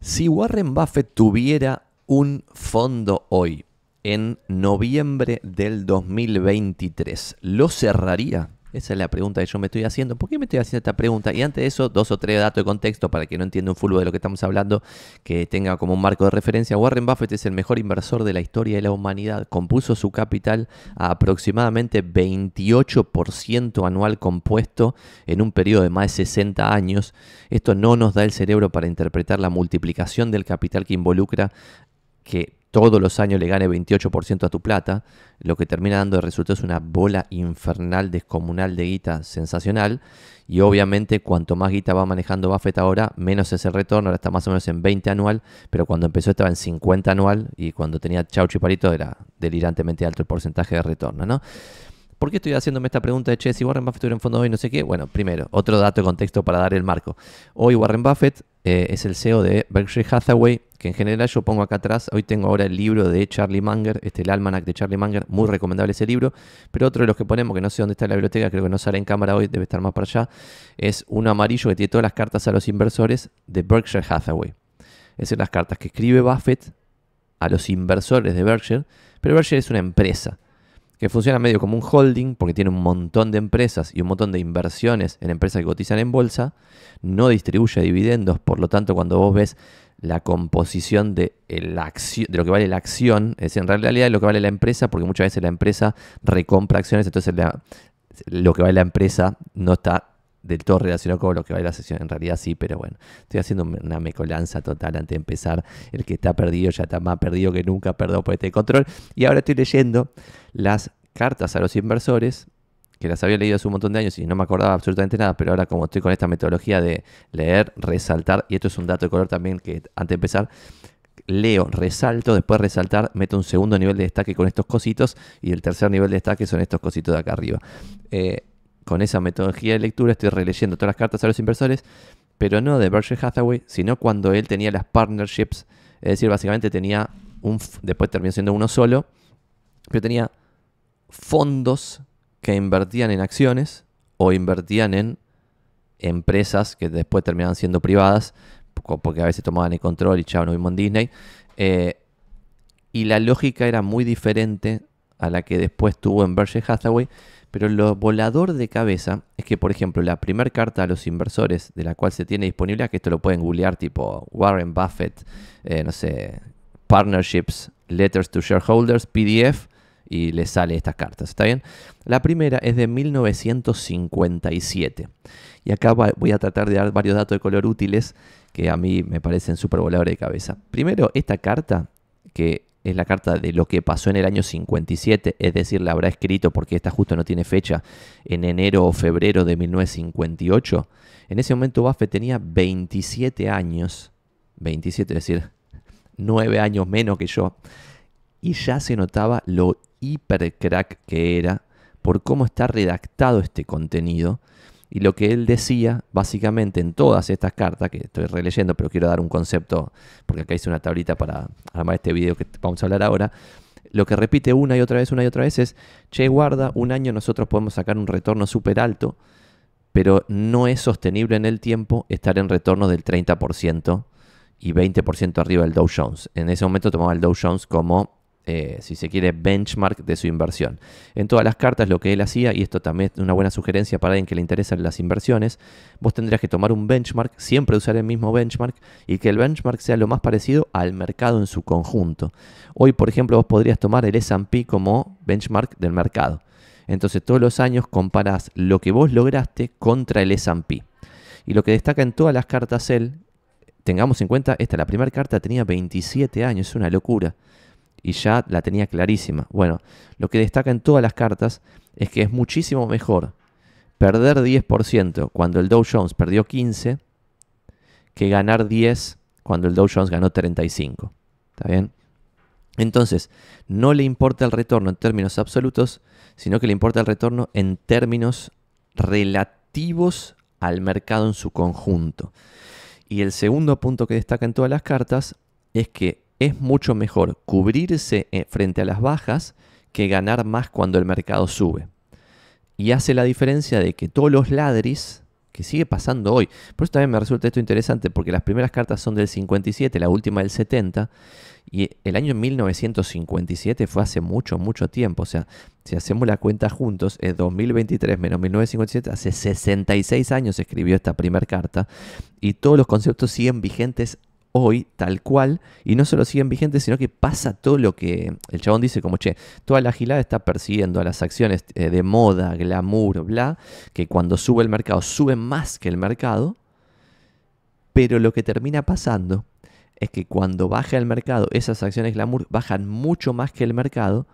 Si Warren Buffett tuviera un fondo hoy, en noviembre del 2023, ¿lo cerraría? Esa es la pregunta que yo me estoy haciendo. ¿Por qué me estoy haciendo esta pregunta? Y antes de eso, dos o tres datos de contexto para que no entienda un fulbo de lo que estamos hablando, que tenga como un marco de referencia. Warren Buffett es el mejor inversor de la historia de la humanidad. Compuso su capital a aproximadamente 28% anual compuesto en un periodo de más de 60 años. Esto no nos da el cerebro para interpretar la multiplicación del capital que involucra que todos los años le gane 28% a tu plata, lo que termina dando de resultado es una bola infernal descomunal de guita sensacional. Y obviamente cuanto más guita va manejando Buffett ahora, menos es el retorno. Ahora está más o menos en 20 anual, pero cuando empezó estaba en 50 anual y cuando tenía Chau Chiparito era delirantemente alto el porcentaje de retorno, ¿no? ¿Por qué estoy haciéndome esta pregunta de, che, si Warren Buffett tuviera en fondo hoy, no sé qué? Bueno, primero, otro dato de contexto para dar el marco. Hoy Warren Buffett eh, es el CEO de Berkshire Hathaway, que en general yo pongo acá atrás. Hoy tengo ahora el libro de Charlie Munger, este el almanac de Charlie Munger, muy recomendable ese libro. Pero otro de los que ponemos, que no sé dónde está en la biblioteca, creo que no sale en cámara hoy, debe estar más para allá, es uno amarillo que tiene todas las cartas a los inversores de Berkshire Hathaway. Esas son las cartas que escribe Buffett a los inversores de Berkshire, pero Berkshire es una empresa que funciona medio como un holding porque tiene un montón de empresas y un montón de inversiones en empresas que cotizan en bolsa, no distribuye dividendos, por lo tanto cuando vos ves la composición de, de lo que vale la acción, es en realidad lo que vale la empresa, porque muchas veces la empresa recompra acciones, entonces lo que vale la empresa no está del todo relacionado con lo que vale la sesión. En realidad sí, pero bueno, estoy haciendo una mecolanza total antes de empezar. El que está perdido ya está más perdido que nunca, perdón por este control. Y ahora estoy leyendo las cartas a los inversores, que las había leído hace un montón de años y no me acordaba absolutamente nada, pero ahora como estoy con esta metodología de leer, resaltar, y esto es un dato de color también que antes de empezar, leo, resalto, después resaltar, meto un segundo nivel de destaque con estos cositos y el tercer nivel de destaque son estos cositos de acá arriba. Eh, con esa metodología de lectura estoy releyendo todas las cartas a los inversores, pero no de Berkshire Hathaway, sino cuando él tenía las partnerships, es decir, básicamente tenía un, después terminó siendo uno solo, pero tenía fondos que invertían en acciones o invertían en empresas que después terminaban siendo privadas, porque a veces tomaban el control y chao, no vimos en Disney. Eh, y la lógica era muy diferente a la que después tuvo en Berkshire Hathaway, pero lo volador de cabeza es que, por ejemplo, la primera carta a los inversores de la cual se tiene disponible, que esto lo pueden googlear tipo Warren Buffett, eh, no sé, Partnerships, Letters to Shareholders, PDF, y le sale estas cartas, ¿está bien? La primera es de 1957. Y acá voy a tratar de dar varios datos de color útiles que a mí me parecen súper voladores de cabeza. Primero, esta carta, que es la carta de lo que pasó en el año 57, es decir, la habrá escrito porque esta justo no tiene fecha, en enero o febrero de 1958. En ese momento Buffett tenía 27 años, 27, es decir, 9 años menos que yo, y ya se notaba lo hiper crack que era por cómo está redactado este contenido. Y lo que él decía, básicamente en todas estas cartas, que estoy releyendo, pero quiero dar un concepto, porque acá hice una tablita para armar este video que vamos a hablar ahora, lo que repite una y otra vez, una y otra vez es, che, guarda, un año nosotros podemos sacar un retorno súper alto, pero no es sostenible en el tiempo estar en retorno del 30% y 20% arriba del Dow Jones. En ese momento tomaba el Dow Jones como eh, si se quiere, benchmark de su inversión. En todas las cartas lo que él hacía, y esto también es una buena sugerencia para alguien que le interesan las inversiones, vos tendrías que tomar un benchmark, siempre usar el mismo benchmark, y que el benchmark sea lo más parecido al mercado en su conjunto. Hoy, por ejemplo, vos podrías tomar el SP como benchmark del mercado. Entonces todos los años comparás lo que vos lograste contra el SP. Y lo que destaca en todas las cartas él, tengamos en cuenta, esta, la primera carta tenía 27 años, es una locura y ya la tenía clarísima. Bueno, lo que destaca en todas las cartas es que es muchísimo mejor perder 10% cuando el Dow Jones perdió 15 que ganar 10 cuando el Dow Jones ganó 35. ¿Está bien? Entonces, no le importa el retorno en términos absolutos, sino que le importa el retorno en términos relativos al mercado en su conjunto. Y el segundo punto que destaca en todas las cartas es que es mucho mejor cubrirse eh, frente a las bajas que ganar más cuando el mercado sube. Y hace la diferencia de que todos los ladris que sigue pasando hoy. Por eso también me resulta esto interesante, porque las primeras cartas son del 57, la última del 70, y el año 1957 fue hace mucho, mucho tiempo. O sea, si hacemos la cuenta juntos, es 2023 menos 1957, hace 66 años se escribió esta primera carta, y todos los conceptos siguen vigentes hoy tal cual, y no solo siguen vigentes, sino que pasa todo lo que el chabón dice como, che, toda la gilada está persiguiendo a las acciones eh, de moda, glamour, bla, que cuando sube el mercado suben más que el mercado, pero lo que termina pasando es que cuando baja el mercado, esas acciones glamour bajan mucho más que el mercado,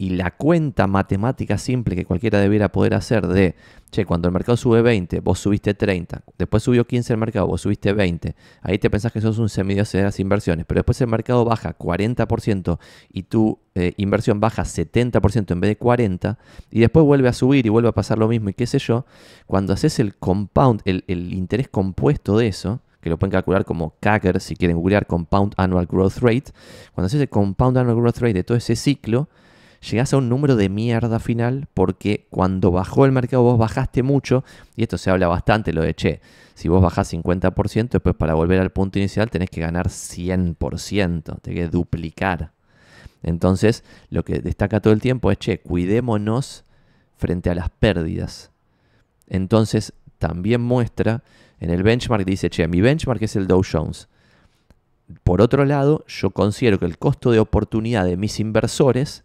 y la cuenta matemática simple que cualquiera debiera poder hacer de, che, cuando el mercado sube 20, vos subiste 30, después subió 15 el mercado, vos subiste 20, ahí te pensás que sos un semidios de las inversiones, pero después el mercado baja 40% y tu eh, inversión baja 70% en vez de 40%, y después vuelve a subir y vuelve a pasar lo mismo y qué sé yo, cuando haces el compound, el, el interés compuesto de eso, que lo pueden calcular como CAGR si quieren googlear Compound Annual Growth Rate, cuando haces el Compound Annual Growth Rate de todo ese ciclo, llegás a un número de mierda final porque cuando bajó el mercado vos bajaste mucho, y esto se habla bastante, lo de, che, si vos bajás 50%, después para volver al punto inicial tenés que ganar 100%, tenés que duplicar. Entonces, lo que destaca todo el tiempo es, che, cuidémonos frente a las pérdidas. Entonces, también muestra, en el benchmark dice, che, mi benchmark es el Dow Jones. Por otro lado, yo considero que el costo de oportunidad de mis inversores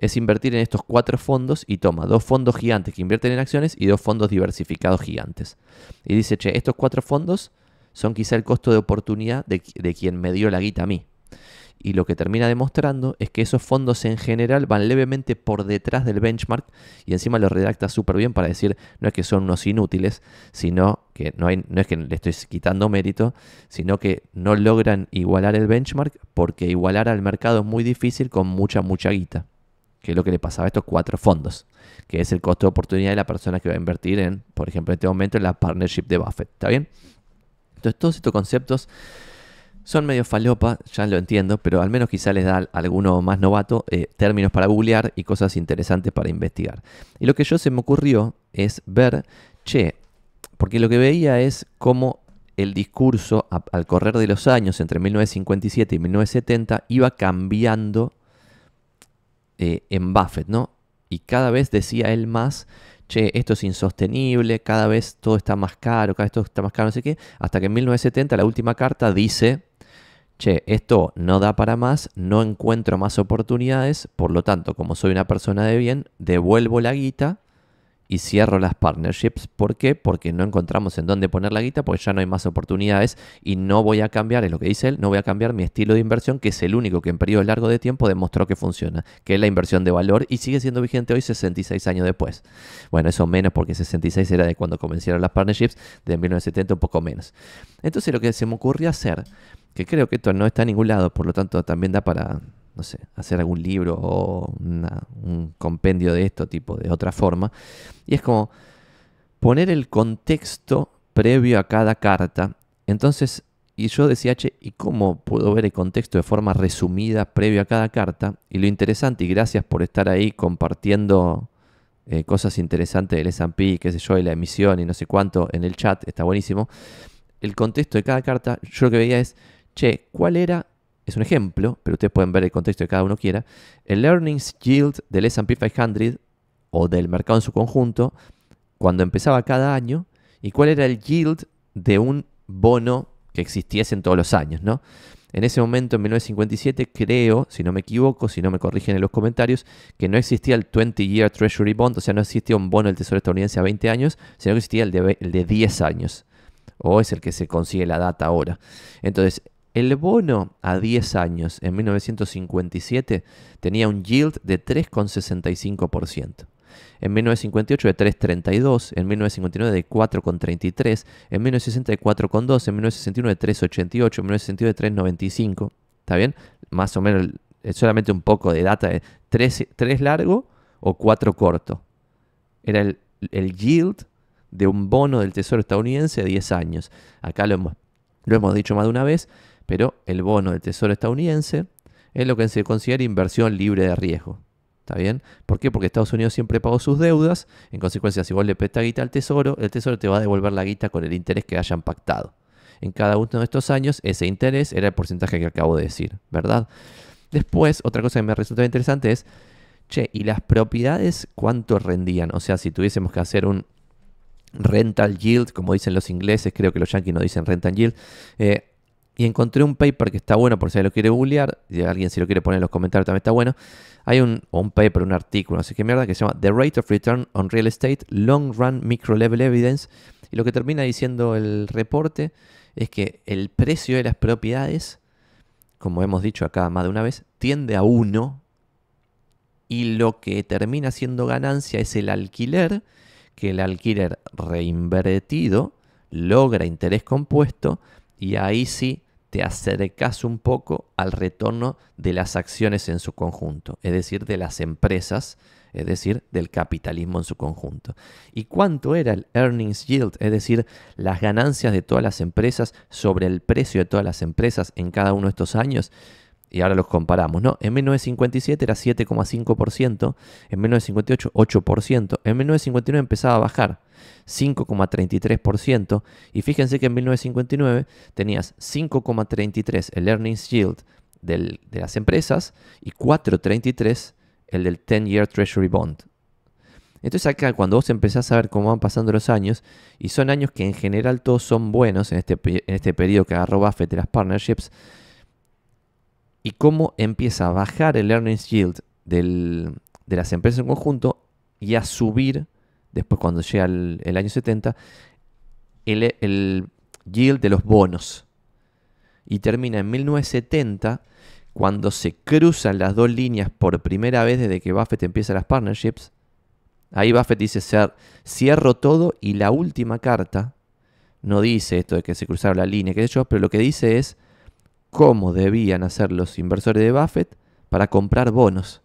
es invertir en estos cuatro fondos y toma dos fondos gigantes que invierten en acciones y dos fondos diversificados gigantes. Y dice, che, estos cuatro fondos son quizá el costo de oportunidad de, quien me dio la guita a mí. Y lo que termina demostrando es que esos fondos en general van levemente por detrás del benchmark y encima lo redacta súper bien para decir no es que son unos inútiles, sino que no, hay, no es que le estoy quitando mérito, sino que no logran igualar el benchmark porque igualar al mercado es muy difícil con mucha, mucha guita que es lo que le pasaba a estos cuatro fondos, que es el costo de oportunidad de la persona que va a invertir en, por ejemplo, en este momento en la partnership de Buffett. ¿Está bien? Entonces, todos estos conceptos son medio falopa, ya lo entiendo, pero al menos quizá les da a alguno más novato eh, términos para googlear y cosas interesantes para investigar. Y lo que yo se me ocurrió es ver, che, porque lo que veía es cómo el discurso al correr de los años, entre 1957 y 1970, iba cambiando eh, en Buffett, ¿no? Y cada vez decía él más, che, esto es insostenible, cada vez todo está más caro, cada vez está más caro, no sé qué, hasta que en 1970 la última carta dice, che, esto no da para más, no encuentro más oportunidades, por lo tanto, como soy una persona de bien, devuelvo la guita y cierro las partnerships. ¿Por qué? Porque no encontramos en dónde poner la guita, porque ya no hay más oportunidades y no voy a cambiar, es lo que dice él, no voy a cambiar mi estilo de inversión, que es el único que en periodo largo de tiempo demostró que funciona, que es la inversión de valor y sigue siendo vigente hoy 66 años después. Bueno, eso menos porque 66 era de cuando comenzaron las partnerships, de 1970 un poco menos. Entonces lo que se me ocurrió hacer, que creo que esto no está en ningún lado, por lo tanto también da para hacer algún libro o un compendio de esto, tipo de otra forma. Y es como poner el contexto previo a cada carta. Entonces, y yo decía, che, ¿y cómo puedo ver el contexto de forma resumida previo a cada carta? Y lo interesante, y gracias por estar ahí compartiendo eh, cosas interesantes del S&P, qué sé yo, y la emisión y no sé cuánto en el chat, está buenísimo. El contexto de cada carta, yo lo que veía es, che, ¿cuál era es un ejemplo, pero ustedes pueden ver el contexto que cada uno quiera, el earnings yield del S&P 500 o del mercado en su conjunto cuando empezaba cada año y cuál era el yield de un bono que existiese en todos los años, ¿no? En ese momento, en 1957, creo, si no me equivoco, si no me corrigen en los comentarios, que no existía el 20-year Treasury Bond, o sea, no existía un bono del Tesoro estadounidense a 20 años, sino que existía el de, el de 10 años. O es el que se consigue la data ahora. Entonces, el bono a 10 años en 1957 tenía un yield de 3,65%. En 1958 de 3,32, en 1959 de 4,33, en 1960 de 4,2, en 1961 de 3,88, en 1962 de 3,95. ¿Está bien? Más o menos es solamente un poco de data de 3, largo o 4 corto. Era el, el, yield de un bono del Tesoro estadounidense a 10 años. Acá lo hemos dicho más de una vez pero el bono del Tesoro estadounidense es lo que se considera inversión libre de riesgo. ¿Está bien? ¿Por qué? Porque Estados Unidos siempre pagó sus deudas. En consecuencia, si vos le prestás guita al tesoro, el tesoro te va a devolver la guita con el interés que hayan pactado. En cada uno de estos años, ese interés era el porcentaje que acabo de decir, ¿verdad? Después, otra cosa que me resulta interesante es, che, ¿y las propiedades cuánto rendían? O sea, si tuviésemos que hacer un rental yield, como dicen los ingleses, creo que los yankees no dicen rental yield, eh, y encontré un paper que está bueno por si lo quiere googlear, y alguien si lo quiere poner en los comentarios también está bueno. Hay un, un paper, un artículo, no sé mierda, que se llama The Rate of Return on Real Estate Long Run Micro Level Evidence. Y lo que termina diciendo el reporte es que el precio de las propiedades, como hemos dicho acá más de una vez, tiende a 1 y lo que termina siendo ganancia es el alquiler, que el alquiler reinvertido logra interés compuesto y ahí sí te acercas un poco al retorno de las acciones en su conjunto, es decir, de las empresas, es decir, del capitalismo en su conjunto. ¿Y cuánto era el earnings yield, es decir, las ganancias de todas las empresas sobre el precio de todas las empresas en cada uno de estos años? Y ahora los comparamos, ¿no? En 1957 era 7,5%, en 1958 8%, en 1959 empezaba a bajar 5,33% y fíjense que en 1959 tenías 5,33 el earnings yield de las empresas y 4,33 el del 10-year Treasury Bond. Entonces acá cuando vos empezás a ver cómo van pasando los años, y son años que en general todos son buenos en este, en este periodo que agarró Buffett de las partnerships, y cómo empieza a bajar el earnings yield de las empresas en conjunto y a subir, después cuando llega el, año 70, el, el, yield de los bonos. Y termina en 1970, cuando se cruzan las dos líneas por primera vez desde que Buffett empieza las partnerships. Ahí Buffett dice, cierro todo y la última carta, no dice esto de que se cruzaron la línea, que yo, pero lo que dice es, cómo debían hacer los inversores de Buffett para comprar bonos.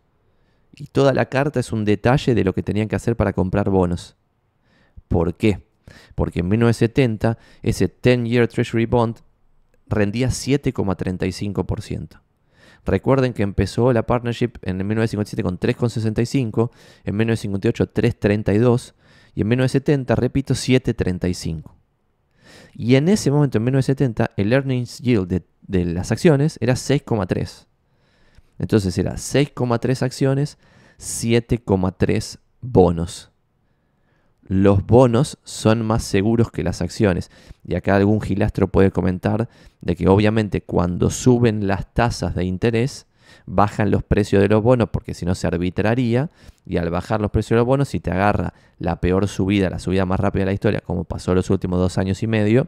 Y toda la carta es un detalle de lo que tenían que hacer para comprar bonos. ¿Por qué? Porque en 1970 ese 10-year Treasury Bond rendía 7,35%. Recuerden que empezó la partnership en 1957 con 3,65, en 1958 3,32 y en 1970, repito, 7,35. Y en ese momento, en 1970, el earnings yield de de las acciones era 6,3. Entonces era 6,3 acciones, 7,3 bonos. Los bonos son más seguros que las acciones. Y acá algún gilastro puede comentar de que obviamente cuando suben las tasas de interés, bajan los precios de los bonos porque si no se arbitraría. Y al bajar los precios de los bonos, si te agarra la peor subida, la subida más rápida de la historia, como pasó los últimos dos años y medio,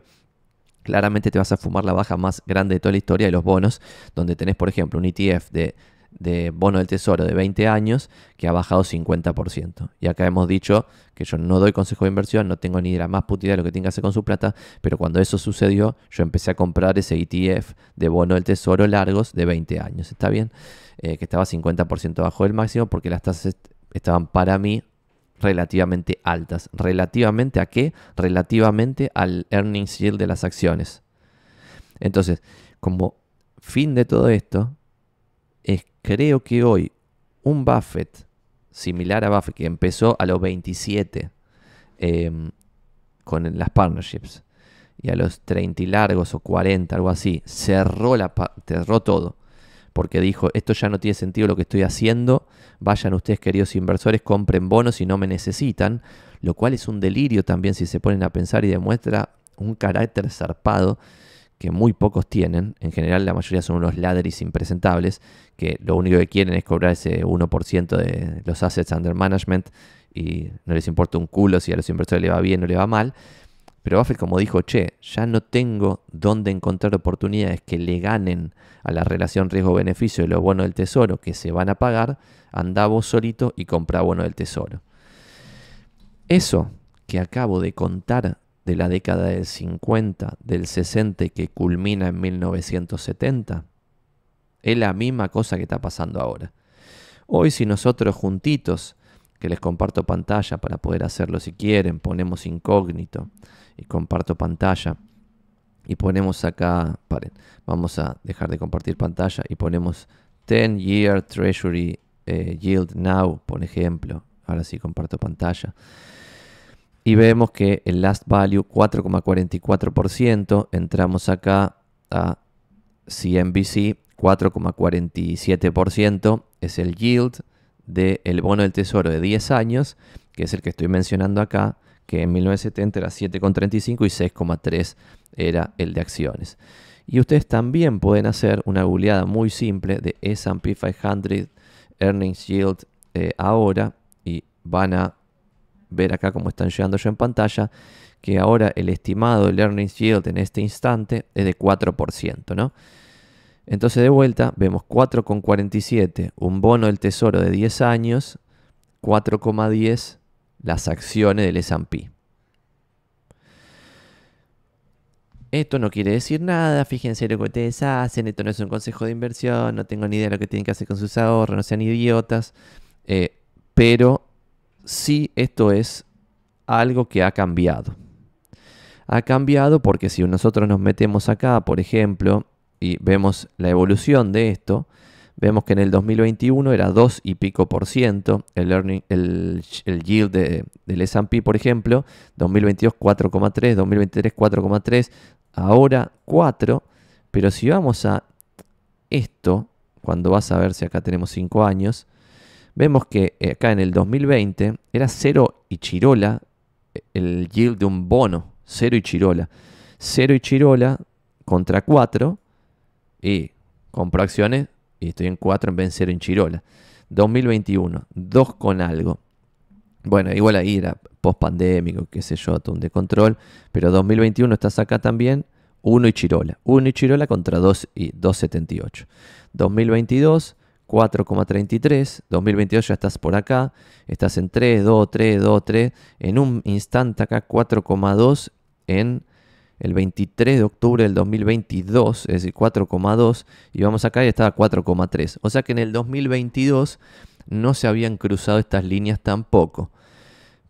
claramente te vas a fumar la baja más grande de toda la historia de los bonos, donde tenés, por ejemplo, un ETF de, de bono del tesoro de 20 años que ha bajado 50%. Y acá hemos dicho que yo no doy consejo de inversión, no tengo ni la más puta de lo que tenga que hacer con su plata, pero cuando eso sucedió, yo empecé a comprar ese ETF de bono del tesoro largos de 20 años. ¿Está bien? Eh, que estaba 50% bajo del máximo porque las tasas estaban para mí relativamente altas. ¿Relativamente a qué? Relativamente al earnings yield de las acciones. Entonces, como fin de todo esto, es creo que hoy un Buffett similar a Buffett que empezó a los 27 em, con las partnerships y a los 30 y largos o 40, algo así, cerró, la, cerró todo porque dijo, esto ya no tiene sentido lo que estoy haciendo, vayan ustedes queridos inversores, compren bonos y no me necesitan, lo cual es un delirio también si se ponen a pensar y demuestra un carácter zarpado que muy pocos tienen, en general la mayoría son unos ladris impresentables, que lo único que quieren es cobrar ese 1% de los assets under management y no les importa un culo si a los inversores le va bien o le va mal, pero Buffett como dijo, che, ya no tengo dónde encontrar oportunidades que le ganen a la relación riesgo-beneficio de los bonos del tesoro que se van a pagar, anda vos solito y compra bonos del tesoro. Eso que acabo de contar de la década del 50, del 60 y que culmina en 1970, es la misma cosa que está pasando ahora. Hoy si nosotros juntitos, que les comparto pantalla para poder hacerlo si quieren, ponemos incógnito, y comparto pantalla y ponemos acá, paren, vamos a dejar de compartir pantalla y ponemos 10 Year Treasury eh, Yield Now, por ejemplo. Ahora sí comparto pantalla. Y vemos que el last value 4,44%. Entramos acá a CNBC 4,47% es el yield del bono del tesoro de 10 años, que es el que estoy mencionando acá, que en 1970 era 7,35 y 6,3 era el de acciones. Y ustedes también pueden hacer una googleada muy simple de S&P 500 Earnings Yield eh, ahora y van a ver acá como están llegando yo en pantalla que ahora el estimado del Earnings Yield en este instante es de 4%, ¿no? Entonces de vuelta vemos 4,47, un bono del tesoro de 10 años, 4,10 las acciones del S&P. Esto no quiere decir nada, fíjense lo que ustedes hacen, esto no es un consejo de inversión, no tengo ni idea de lo que tienen que hacer con sus ahorros, no sean idiotas, eh, pero sí esto es algo que ha cambiado. Ha cambiado porque si nosotros nos metemos acá, por ejemplo, y vemos la evolución de esto, vemos que en el 2021 era 2 y pico por ciento el, el, yield del S&P, por ejemplo, 2022 4,3, 2023 4,3, ahora 4, pero si vamos a esto, cuando vas a ver si acá tenemos 5 años, vemos que acá en el 2020 era 0 y chirola el yield de un bono, 0 y chirola. 0 y chirola contra 4 y compro acciones y estoy en 4 en vez de 0 en Chirola. 2021, 2 con algo. Bueno, igual ahí era post pandémico, qué sé yo, un de control. Pero 2021 estás acá también, 1 y Chirola. 1 y Chirola contra 2 y 2,78. 2022, 4,33. 2022 ya estás por acá. Estás en 3, 2, 3, 2, 3. En un instante acá 4,2 en el 23 de octubre del 2022, es decir, 4,2, y vamos acá y estaba 4,3. O sea que en el 2022 no se habían cruzado estas líneas tampoco.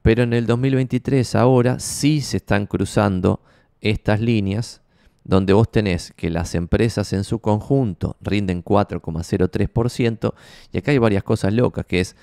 Pero en el 2023 ahora sí se están cruzando estas líneas donde vos tenés que las empresas en su conjunto rinden 4,03% y acá hay varias cosas locas que es,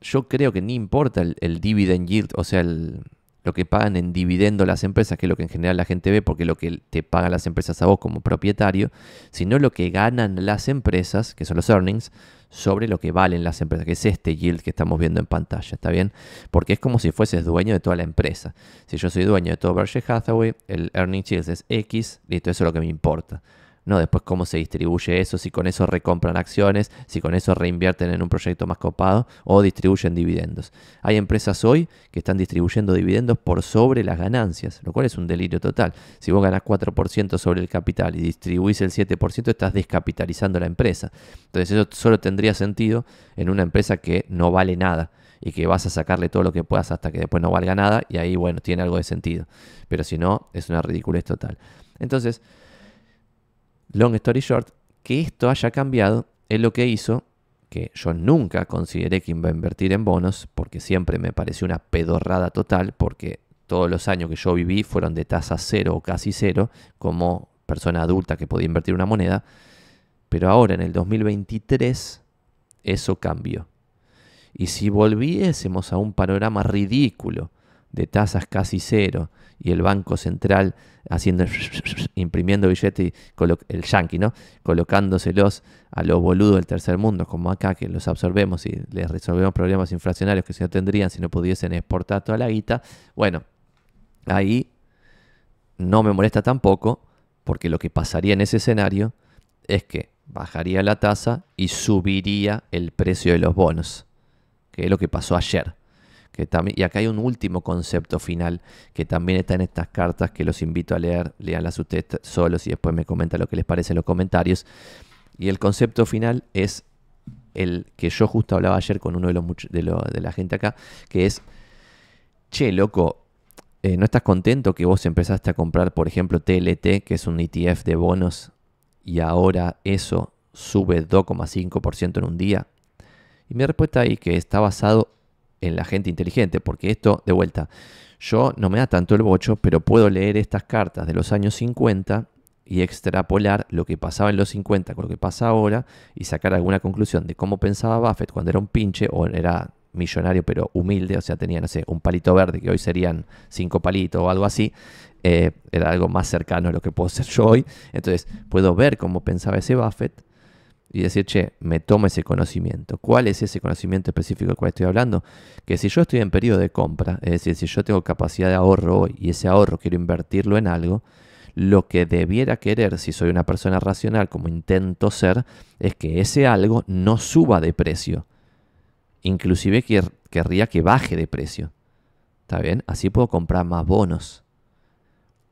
yo creo que ni importa el, el dividend yield, o sea, el, lo que pagan en dividendo las empresas, que es lo que en general la gente ve porque es lo que te pagan las empresas a vos como propietario, sino lo que ganan las empresas, que son los earnings, sobre lo que valen las empresas, que es este yield que estamos viendo en pantalla, ¿está bien? Porque es como si fueses dueño de toda la empresa. Si yo soy dueño de todo Berkshire Hathaway, el earnings yield es X, listo, eso es lo que me importa. No, después cómo se distribuye eso, si con eso recompran acciones, si con eso reinvierten en un proyecto más copado o distribuyen dividendos. Hay empresas hoy que están distribuyendo dividendos por sobre las ganancias, lo cual es un delirio total. Si vos ganás 4% sobre el capital y distribuís el 7%, estás descapitalizando la empresa. Entonces eso solo tendría sentido en una empresa que no vale nada y que vas a sacarle todo lo que puedas hasta que después no valga nada y ahí, bueno, tiene algo de sentido. Pero si no, es una ridiculez total. Entonces, Long story short, que esto haya cambiado es lo que hizo que yo nunca consideré que iba a invertir en bonos, porque siempre me pareció una pedorrada total, porque todos los años que yo viví fueron de tasa cero o casi cero, como persona adulta que podía invertir una moneda, pero ahora en el 2023 eso cambió. Y si volviésemos a un panorama ridículo de tasas casi cero y el Banco Central haciendo imprimiendo billetes, el yankee, ¿no? Colocándoselos a los boludos del tercer mundo, como acá, que los absorbemos y les resolvemos problemas inflacionarios que se no tendrían si no pudiesen exportar toda la guita. Bueno, ahí no me molesta tampoco, porque lo que pasaría en ese escenario es que bajaría la tasa y subiría el precio de los bonos, que es lo que pasó ayer y acá hay un último concepto final que también está en estas cartas que los invito a leer, leanlas ustedes solos y después me comentan lo que les parece en los comentarios. Y el concepto final es el que yo justo hablaba ayer con uno de, los de la gente acá, que es, che, loco, eh, ¿no estás contento que vos empezaste a comprar, por ejemplo, TLT, que es un ETF de bonos, y ahora eso sube 2,5% en un día? Y mi respuesta ahí que está basado en la gente inteligente, porque esto, de vuelta, yo no me da tanto el bocho, pero puedo leer estas cartas de los años 50 y extrapolar lo que pasaba en los 50 con lo que pasa ahora y sacar alguna conclusión de cómo pensaba Buffett cuando era un pinche o era millonario pero humilde, o sea, tenía, no sé, un palito verde que hoy serían cinco palitos o algo así, eh, era algo más cercano a lo que puedo ser yo hoy. Entonces, puedo ver cómo pensaba ese Buffett y decir, che, me tomo ese conocimiento. ¿Cuál es ese conocimiento específico del cual estoy hablando? Que si yo estoy en periodo de compra, es decir, si yo tengo capacidad de ahorro hoy y ese ahorro quiero invertirlo en algo, lo que debiera querer, si soy una persona racional como intento ser, es que ese algo no suba de precio. Inclusive querría que baje de precio. ¿Está bien? Así puedo comprar más bonos.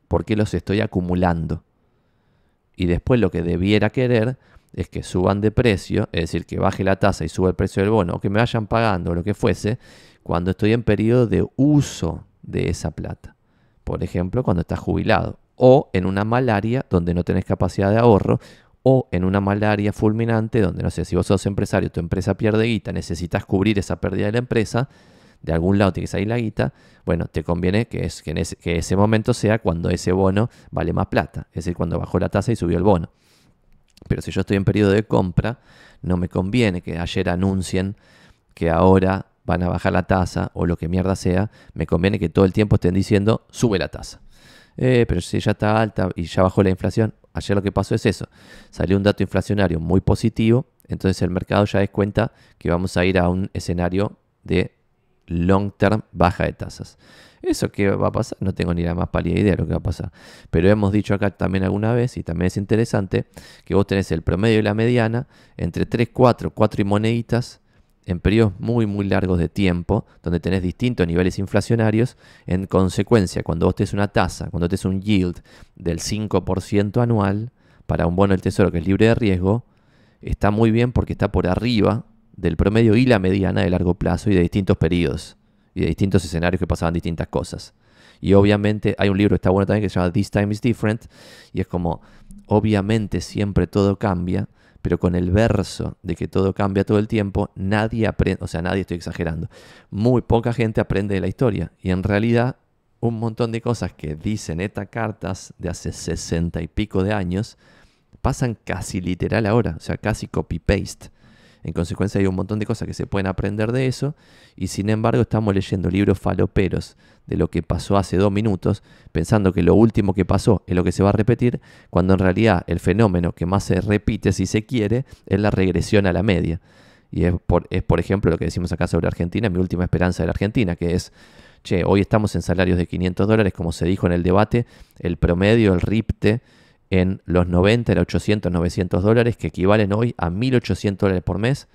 Porque los estoy acumulando. Y después lo que debiera querer es que suban de precio, es decir, que baje la tasa y suba el precio del bono, o que me vayan pagando, lo que fuese, cuando estoy en periodo de uso de esa plata. Por ejemplo, cuando estás jubilado, o en una malaria donde no tenés capacidad de ahorro, o en una malaria fulminante donde, no sé, si vos sos empresario, tu empresa pierde guita, necesitas cubrir esa pérdida de la empresa, de algún lado tiene que salir la guita, bueno, te conviene que, es, que, en ese, que ese momento sea cuando ese bono vale más plata, es decir, cuando bajó la tasa y subió el bono. Pero si yo estoy en periodo de compra, no me conviene que ayer anuncien que ahora van a bajar la tasa o lo que mierda sea, me conviene que todo el tiempo estén diciendo sube la tasa. Eh, pero si ya está alta y ya bajó la inflación, ayer lo que pasó es eso. Salió un dato inflacionario muy positivo, entonces el mercado ya cuenta que vamos a ir a un escenario de long term baja de tasas. ¿Eso qué va a pasar? No tengo ni la más pálida idea de lo que va a pasar. Pero hemos dicho acá también alguna vez, y también es interesante, que vos tenés el promedio y la mediana entre 3, 4, 4 y moneditas en periodos muy, muy largos de tiempo, donde tenés distintos niveles inflacionarios. En consecuencia, cuando vos tenés una tasa, cuando tenés un yield del 5% anual para un bono del tesoro que es libre de riesgo, está muy bien porque está por arriba del promedio y la mediana de largo plazo y de distintos periodos y de distintos escenarios que pasaban distintas cosas. Y obviamente hay un libro que está bueno también que se llama This Time is Different y es como, obviamente siempre todo cambia, pero con el verso de que todo cambia todo el tiempo, nadie aprende, o sea, nadie estoy exagerando, muy poca gente aprende de la historia. Y en realidad un montón de cosas que dicen estas cartas de hace sesenta y pico de años pasan casi literal ahora, o sea, casi copy-paste. En consecuencia hay un montón de cosas que se pueden aprender de eso y sin embargo estamos leyendo libros faloperos de lo que pasó hace dos minutos, pensando que lo último que pasó es lo que se va a repetir, cuando en realidad el fenómeno que más se repite, si se quiere, es la regresión a la media. Y es por, es, por ejemplo, lo que decimos acá sobre Argentina, mi última esperanza de la Argentina, que es, che, hoy estamos en salarios de 500 dólares, como se dijo en el debate, el promedio, el RIPTE, en los 90 era 800, 900 dólares, que equivalen hoy a 1.800 dólares por mes.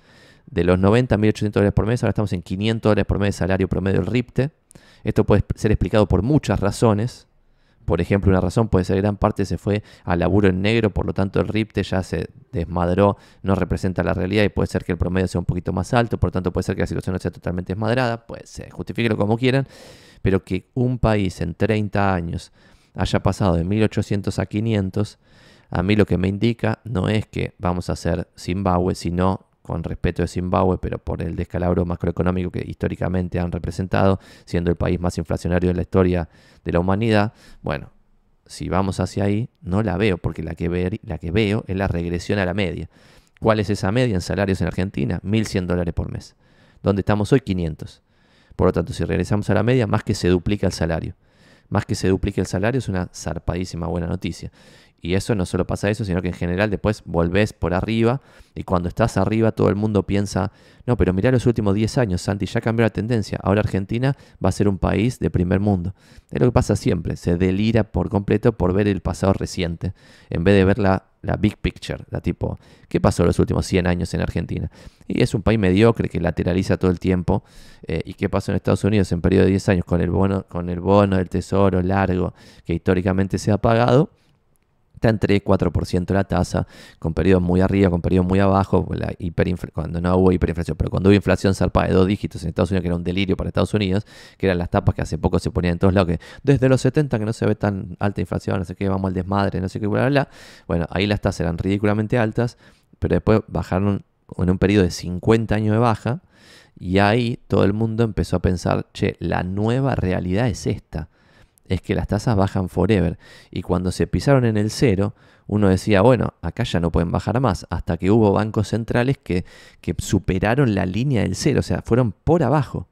De los 90 a 1.800 dólares por mes, ahora estamos en 500 dólares por mes de salario promedio del RIPTE. Esto puede ser explicado por muchas razones. Por ejemplo, una razón puede ser gran parte se fue al laburo en negro, por lo tanto el RIPTE ya se desmadró, no representa la realidad y puede ser que el promedio sea un poquito más alto, por lo tanto puede ser que la situación no sea totalmente desmadrada, pues se justifíquelo como quieran, pero que un país en 30 años haya pasado de 1800 a 500, a mí lo que me indica no es que vamos a hacer Zimbabue, sino con respeto de Zimbabue, pero por el descalabro macroeconómico que históricamente han representado, siendo el país más inflacionario de la historia de la humanidad, bueno, si vamos hacia ahí, no la veo, porque la que, la que veo es la regresión a la media. ¿Cuál es esa media en salarios en Argentina? 1.100 dólares por mes. ¿Dónde estamos hoy? 500. Por lo tanto, si regresamos a la media, más que se duplica el salario más que se duplique el salario es una zarpadísima buena noticia. Y eso no solo pasa eso, sino que en general después volvés por arriba y cuando estás arriba todo el mundo piensa, no, pero mirá los últimos 10 años, Santi, ya cambió la tendencia. Ahora Argentina va a ser un país de primer mundo. Es lo que pasa siempre, se delira por completo por ver el pasado reciente, en vez de ver la, big picture, la tipo, ¿qué pasó los últimos 100 años en Argentina? Y es un país mediocre que lateraliza todo el tiempo. Eh, ¿Y qué pasó en Estados Unidos en periodo de 10 años con el bono, con el bono del tesoro largo que históricamente se ha pagado? Está entre 4% la tasa, con periodos muy arriba, con periodos muy abajo, la cuando no hubo hiperinflación, pero cuando hubo inflación zarpada de dos dígitos en Estados Unidos, que era un delirio para Estados Unidos, que eran las tapas que hace poco se ponían en todos lados, que desde los 70 que no se ve tan alta inflación, no sé qué, vamos al desmadre, no sé qué, bla, bla, bla. Bueno, ahí las tasas eran ridículamente altas, pero después bajaron en un periodo de 50 años de baja, y ahí todo el mundo empezó a pensar, che, la nueva realidad es esta es que las tasas bajan forever. Y cuando se pisaron en el cero, uno decía, bueno, acá ya no pueden bajar más, hasta que hubo bancos centrales que, que superaron la línea del cero, o sea, fueron por abajo.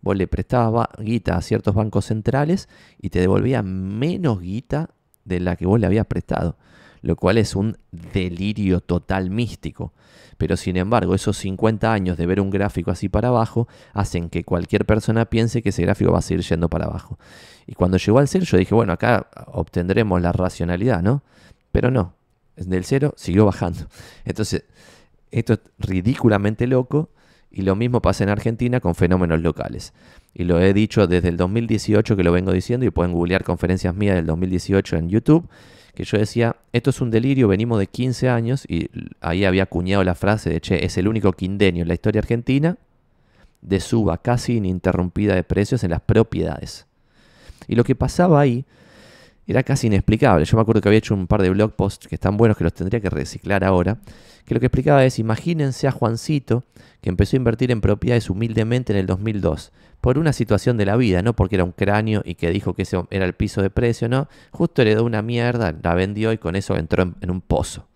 Vos le prestabas guita a ciertos bancos centrales y te devolvían menos guita de la que vos le habías prestado, lo cual es un delirio total místico. Pero sin embargo, esos 50 años de ver un gráfico así para abajo hacen que cualquier persona piense que ese gráfico va a seguir yendo para abajo. Y cuando llegó al cero, yo dije, bueno, acá obtendremos la racionalidad, ¿no? Pero no, del cero siguió bajando. Entonces, esto es ridículamente loco y lo mismo pasa en Argentina con fenómenos locales. Y lo he dicho desde el 2018 que lo vengo diciendo y pueden googlear conferencias mías del 2018 en YouTube, que yo decía, esto es un delirio, venimos de 15 años y ahí había acuñado la frase de, che, es el único quindenio en la historia argentina de suba casi ininterrumpida de precios en las propiedades. Y lo que pasaba ahí era casi inexplicable. Yo me acuerdo que había hecho un par de blog posts que están buenos, que los tendría que reciclar ahora, que lo que explicaba es, imagínense a Juancito, que empezó a invertir en propiedades humildemente en el 2002, por una situación de la vida, no porque era un cráneo y que dijo que ese era el piso de precio, no, justo heredó una mierda, la vendió y con eso entró en, en un pozo.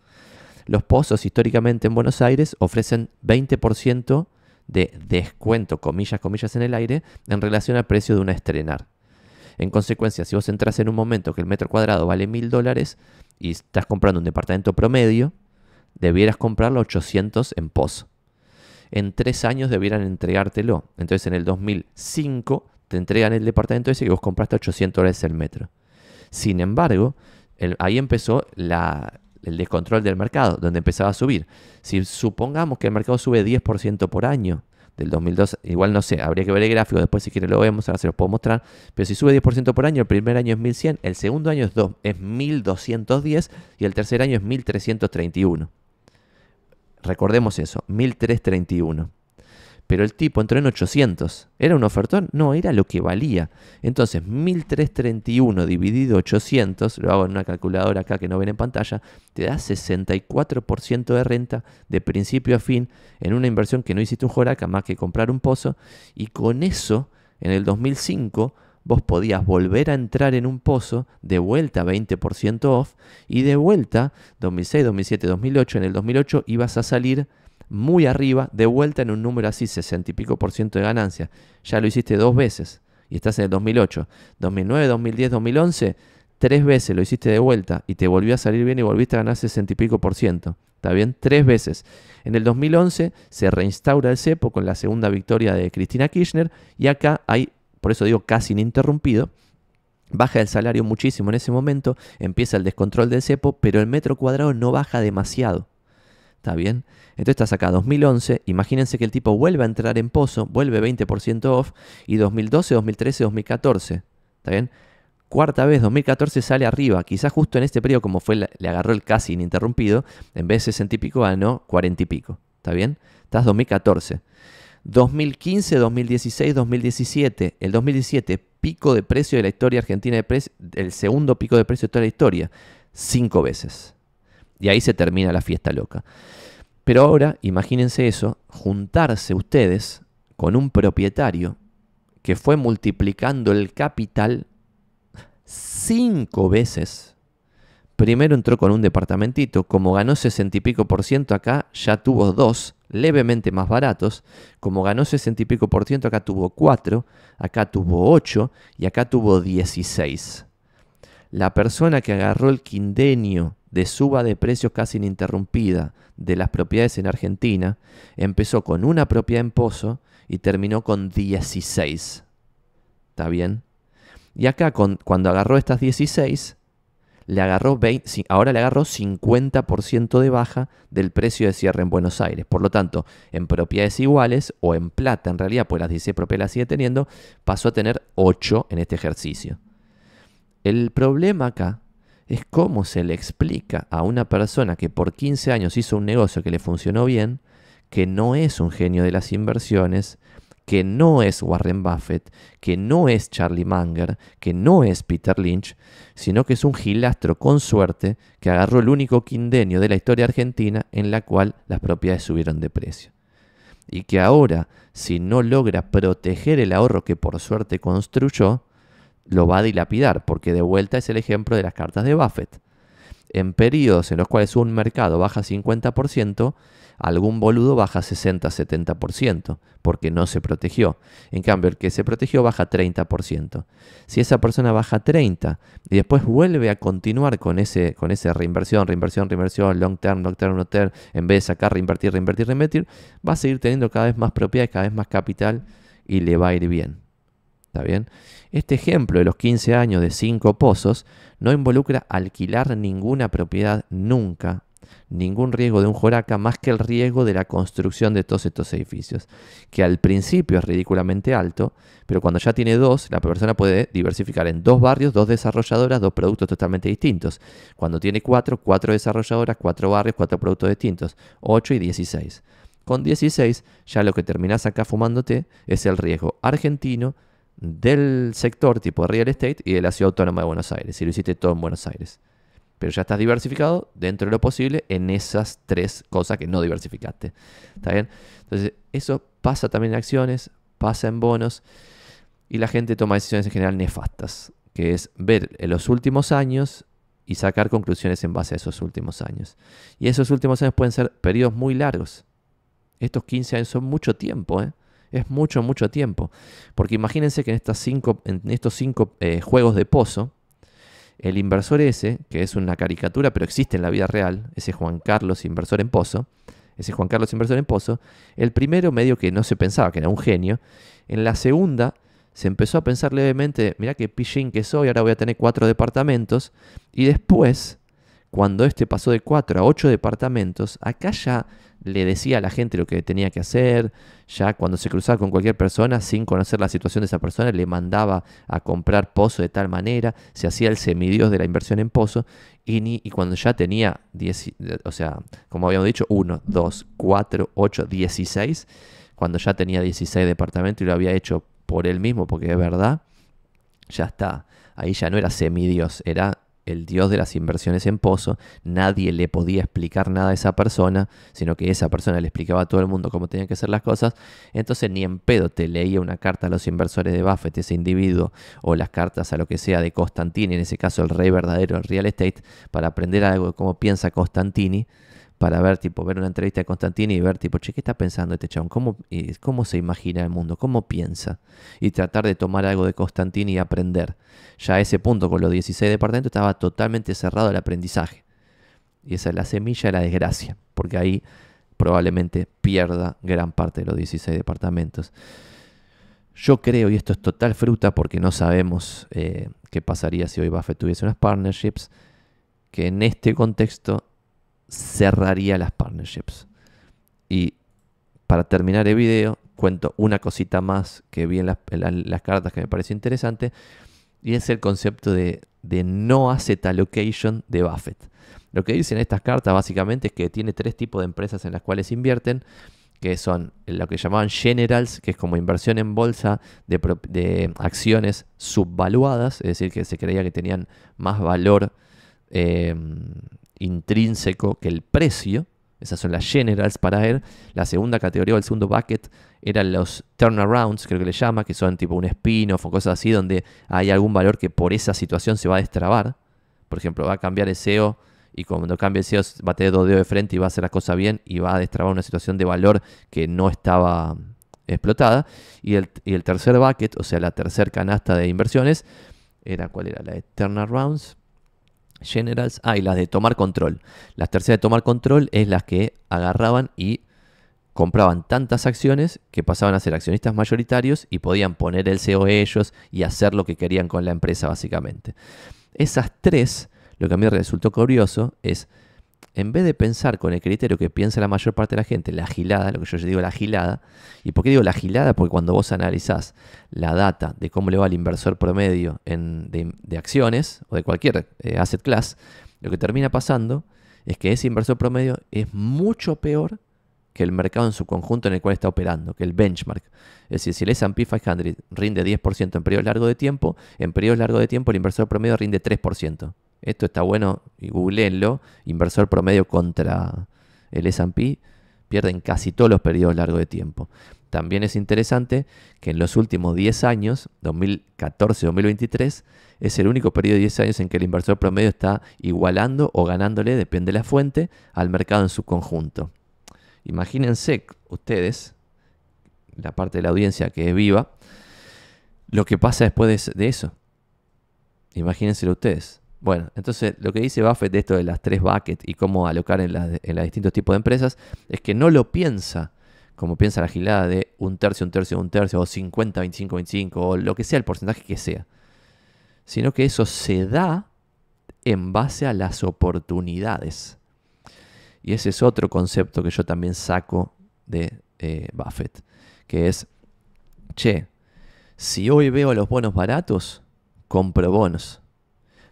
Los pozos históricamente en Buenos Aires ofrecen 20% de descuento, comillas, comillas en el aire, en relación al precio de una estrenar. En consecuencia, si vos entras en un momento que el metro cuadrado vale mil dólares y estás comprando un departamento promedio, debieras comprarlo 800 en pozo. En tres años debieran entregártelo. Entonces en el 2005 te entregan el departamento ese que vos compraste 800 dólares el metro. Sin embargo, ahí empezó el descontrol del mercado, donde empezaba a subir. Si supongamos que el mercado sube 10% por año, del 2002, igual no sé, habría que ver el gráfico, después si quiere lo vemos, ahora se los puedo mostrar, pero si sube 10% por año, el primer año es 1100, el segundo año es, es 1210 y el tercer año es 1331. Recordemos eso, 1331. Pero el tipo entró en 800. ¿Era un ofertón? No, era lo que valía. Entonces, 1331 dividido 800, lo hago en una calculadora acá que no ven en pantalla, te da 64% de renta de principio a fin en una inversión que no hiciste un joraca más que comprar un pozo. Y con eso, en el 2005, vos podías volver a entrar en un pozo, de vuelta 20% off, y de vuelta 2006, 2007, 2008, en el 2008 ibas a salir muy arriba, de vuelta en un número así, 60 y pico por ciento de ganancia. Ya lo hiciste dos veces y estás en el 2008. 2009, 2010, 2011, tres veces lo hiciste de vuelta y te volvió a salir bien y volviste a ganar 60 y pico por ciento. ¿Está bien? Tres veces. En el 2011 se reinstaura el cepo con la segunda victoria de Cristina Kirchner y acá hay, por eso digo casi ininterrumpido, Baja el salario muchísimo en ese momento, empieza el descontrol del cepo, pero el metro cuadrado no baja demasiado. ¿Está bien? Entonces estás acá 2011, imagínense que el tipo vuelve a entrar en pozo, vuelve 20% off, y 2012, 2013, 2014, ¿está bien? Cuarta vez, 2014 sale arriba, quizás justo en este periodo como fue, le agarró el casi ininterrumpido, en vez de 60 y pico ganó 40 y pico, ¿está bien? Estás 2014. 2015, 2016, 2017, el 2017 pico de precio de la historia argentina de precio, el segundo pico de precio de toda la historia, cinco veces. Y ahí se termina la fiesta loca. Pero ahora, imagínense eso, juntarse ustedes con un propietario que fue multiplicando el capital cinco veces. Primero entró con un departamentito, como ganó 60 y pico por ciento acá, ya tuvo dos, levemente más baratos. Como ganó 60 y pico por ciento, acá tuvo cuatro, acá tuvo ocho y acá tuvo 16. La persona que agarró el quindenio de suba de precios casi ininterrumpida de las propiedades en Argentina, empezó con una propiedad en Pozo y terminó con 16. ¿Está bien? Y acá cuando agarró estas 16, le agarró ahora le agarró 50% de baja del precio de cierre en Buenos Aires. Por lo tanto, en propiedades iguales o en plata, en realidad, pues las 16 propiedades las sigue teniendo, pasó a tener 8 en este ejercicio. El problema acá es cómo se le explica a una persona que por 15 años hizo un negocio que le funcionó bien, que no es un genio de las inversiones, que no es Warren Buffett, que no es Charlie Munger, que no es Peter Lynch, sino que es un gilastro con suerte que agarró el único quindenio de la historia argentina en la cual las propiedades subieron de precio. Y que ahora, si no logra proteger el ahorro que por suerte construyó, lo va a dilapidar, porque de vuelta es el ejemplo de las cartas de Buffett. en periodos en los cuales un mercado baja 50%, algún boludo baja 60-70% porque no se protegió. En cambio, el que se protegió baja 30%. Si esa persona baja 30 y después vuelve a continuar con ese, con esa reinversión, reinversión, reinversión, long term, long term, long term, en vez de sacar, reinvertir, reinvertir, reinvertir, va a seguir teniendo cada vez más propiedades, cada vez más capital y le va a ir bien. ¿Está bien? Este ejemplo de los 15 años de 5 pozos no involucra alquilar ninguna propiedad nunca ningún riesgo de un Joraca más que el riesgo de la construcción de todos estos edificios, que al principio es ridículamente alto, pero cuando ya tiene dos, la persona puede diversificar en dos barrios, dos desarrolladoras, dos productos totalmente distintos. Cuando tiene cuatro, cuatro desarrolladoras, cuatro barrios, cuatro productos distintos, 8 y 16. Con 16 ya lo que terminás acá fumándote es el riesgo argentino del sector tipo real estate y de la ciudad autónoma de Buenos Aires, si lo hiciste todo en Buenos Aires. Pero ya estás diversificado dentro de lo posible en esas tres cosas que no diversificaste. ¿Está bien? Entonces, eso pasa también en acciones, pasa en bonos y la gente toma decisiones en general nefastas, que es ver en los últimos años y sacar conclusiones en base a esos últimos años. Y esos últimos años pueden ser periodos muy largos. Estos 15 años son mucho tiempo, ¿eh? Es mucho, mucho tiempo. Porque imagínense que en, estas cinco, en estos cinco eh, juegos de pozo, el inversor ese, que es una caricatura, pero existe en la vida real, ese Juan Carlos inversor en pozo, ese Juan Carlos inversor en pozo, el primero medio que no se pensaba que era un genio, en la segunda se empezó a pensar levemente, mira qué pillín que soy, ahora voy a tener cuatro departamentos, y después, cuando este pasó de cuatro a ocho departamentos, acá ya le decía a la gente lo que tenía que hacer, ya cuando se cruzaba con cualquier persona sin conocer la situación de esa persona, le mandaba a comprar pozo de tal manera, se hacía el semidios de la inversión en pozo, y, ni, y cuando ya tenía, 10, o sea, como habíamos dicho, 1, 2, 4, 8, 16, cuando ya tenía 16 departamentos y lo había hecho por él mismo, porque es verdad, ya está, ahí ya no era semidios, era el dios de las inversiones en pozo, nadie le podía explicar nada a esa persona, sino que esa persona le explicaba a todo el mundo cómo tenían que ser las cosas, entonces ni en pedo te leía una carta a los inversores de Buffett, ese individuo, o las cartas a lo que sea de Constantini, en ese caso el rey verdadero del real estate, para aprender algo de cómo piensa Constantini, para ver, tipo, ver una entrevista de Constantini y ver, tipo, che, ¿qué está pensando este chabón? ¿Cómo, ¿Cómo se imagina el mundo? ¿Cómo piensa? Y tratar de tomar algo de Constantini y aprender. Ya a ese punto, con los 16 departamentos, estaba totalmente cerrado el aprendizaje. Y esa es la semilla de la desgracia, porque ahí probablemente pierda gran parte de los 16 departamentos. Yo creo, y esto es total fruta porque no sabemos eh, qué pasaría si hoy Buffett tuviese unas partnerships, que en este contexto cerraría las partnerships. Y para terminar el video, cuento una cosita más que vi en las, cartas que me pareció interesante, y es el concepto de, no asset allocation de Buffett. Lo que dicen estas cartas básicamente es que tiene tres tipos de empresas en las cuales invierten, que son lo que llamaban generals, que es como inversión en bolsa de, acciones subvaluadas, es decir, que se creía que tenían más valor eh, intrínseco que el precio. Esas son las generals para él. La segunda categoría o el segundo bucket eran los turnarounds, creo que le llama, que son tipo un spin-off o cosas así, donde hay algún valor que por esa situación se va a destrabar. Por ejemplo, va a cambiar el SEO y cuando cambie el SEO va a tener dos dedos de frente y va a hacer las cosas bien y va a destrabar una situación de valor que no estaba explotada. Y el, y el tercer bucket, o sea, la tercera canasta de inversiones, era cuál era la de turnarounds Generals. Ah, y las de tomar control. Las terceras de tomar control es las que agarraban y compraban tantas acciones que pasaban a ser accionistas mayoritarios y podían poner el CEO ellos y hacer lo que querían con la empresa básicamente. Esas tres, lo que a mí resultó curioso es en vez de pensar con el criterio que piensa la mayor parte de la gente, la gilada, lo que yo digo la gilada, ¿y por qué digo la gilada? Porque cuando vos analizás la data de cómo le va al inversor promedio en, de, acciones o de cualquier eh, asset class, lo que termina pasando es que ese inversor promedio es mucho peor que el mercado en su conjunto en el cual está operando, que el benchmark. Es decir, si el S&P 500 rinde 10% en periodos largos de tiempo, en periodos largos de tiempo el inversor promedio rinde 3%. Esto está bueno y googleenlo. Inversor promedio contra el S&P. pierden casi todos los periodos largos de tiempo. También es interesante que en los últimos 10 años, 2014-2023, es el único periodo de 10 años en que el inversor promedio está igualando o ganándole, depende de la fuente, al mercado en su conjunto. Imagínense ustedes, la parte de la audiencia que es viva, lo que pasa después de eso. Imagínenselo ustedes. Bueno, entonces lo que dice Buffett de esto de las tres buckets y cómo alocar en, los distintos tipos de empresas es que no lo piensa como piensa la gilada de un tercio, un tercio, un tercio, o 50, 25, 25, o lo que sea, el porcentaje que sea. Sino que eso se da en base a las oportunidades. Y ese es otro concepto que yo también saco de eh, Buffett, que es, che, si hoy veo los bonos baratos, compro bonos.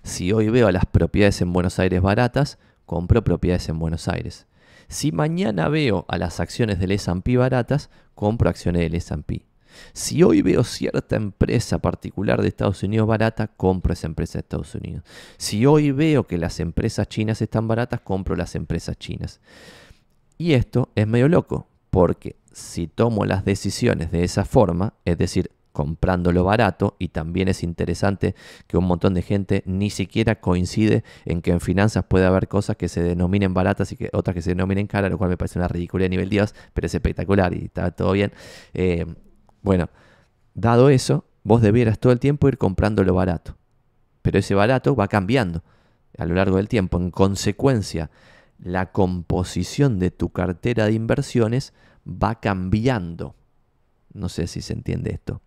Si hoy veo las propiedades en Buenos Aires baratas, compro propiedades en Buenos Aires. Si mañana veo a las acciones del S&P baratas, compro acciones del S&P. Si hoy veo cierta empresa particular de Estados Unidos barata, compro esa empresa de Estados Unidos. Si hoy veo que las empresas chinas están baratas, compro las empresas chinas. Y esto es medio loco, porque si tomo las decisiones de esa forma, es decir, comprándolo barato y también es interesante que un montón de gente ni siquiera coincide en que en finanzas puede haber cosas que se denominen baratas y que otras que se denominen caras, lo cual me parece una ridícula a nivel Dios, pero es espectacular y está todo bien. Eh, bueno, dado eso, vos debieras todo el tiempo ir comprándolo barato, pero ese barato va cambiando a lo largo del tiempo. En consecuencia, la composición de tu cartera de inversiones va cambiando. No sé si se entiende esto.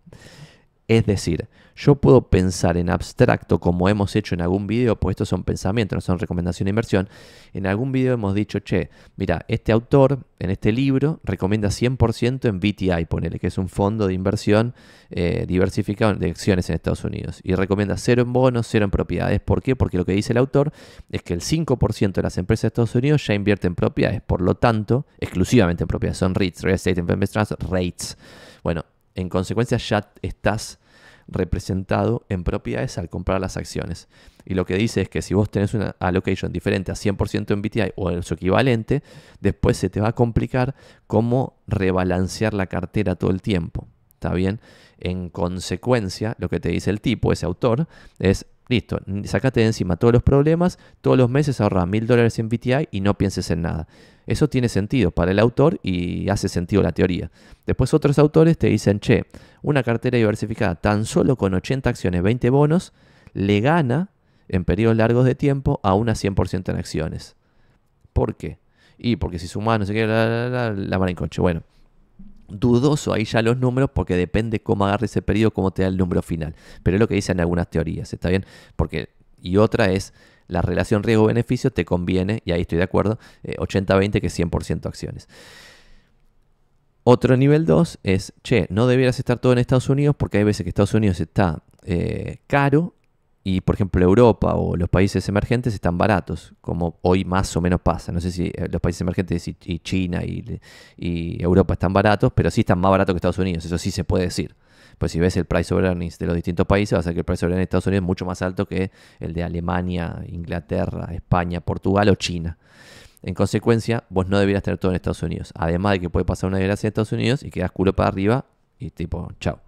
Es decir, yo puedo pensar en abstracto como hemos hecho en algún video, pues estos son pensamientos, no son recomendación de inversión. En algún video hemos dicho, che, mira, este autor en este libro recomienda 100% en BTI, ponele, que es un fondo de inversión eh, diversificado de acciones en Estados Unidos. Y recomienda cero en bonos, cero en propiedades. ¿Por qué? Porque lo que dice el autor es que el 5% de las empresas de Estados Unidos ya invierten en propiedades. Por lo tanto, exclusivamente en propiedades. Son REITs, Real Estate Investment REITs. Bueno, en consecuencia ya estás representado en propiedades al comprar las acciones. Y lo que dice es que si vos tenés una allocation diferente a 100% en BTI o su equivalente, después se te va a complicar cómo rebalancear la cartera todo el tiempo. ¿Está bien? En consecuencia, lo que te dice el tipo, ese autor, es Listo, sacate de encima todos los problemas, todos los meses ahorra mil dólares en BTI y no pienses en nada. Eso tiene sentido para el autor y hace sentido la teoría. Después otros autores te dicen, che, una cartera diversificada tan solo con 80 acciones, 20 bonos, le gana en periodos largos de tiempo a una 100% en acciones. ¿Por qué? Y porque si sumás no sé qué, la, la, la, la, la coche. Bueno, dudoso ahí ya los números porque depende cómo agarre ese periodo, cómo te da el número final. Pero es lo que dicen algunas teorías, ¿está bien? Porque, y otra es la relación riesgo-beneficio, te conviene, y ahí estoy de acuerdo, 80-20 eh, que 100% acciones. Otro nivel 2 es, che, no debieras estar todo en Estados Unidos porque hay veces que Estados Unidos está eh, caro y por ejemplo Europa o los países emergentes están baratos, como hoy más o menos pasa. No sé si eh, los países emergentes y China y, Europa están baratos, pero sí están más baratos que Estados Unidos, eso sí se puede decir. Pues si ves el price of earnings de los distintos países, vas a ver que el price of earnings de Estados Unidos es mucho más alto que el de Alemania, Inglaterra, España, Portugal o China. En consecuencia, vos no deberías tener todo enEstados Unidos. Además de que puede pasar una desgracia en Estados Unidos y quedas culo para arriba y tipo, chao.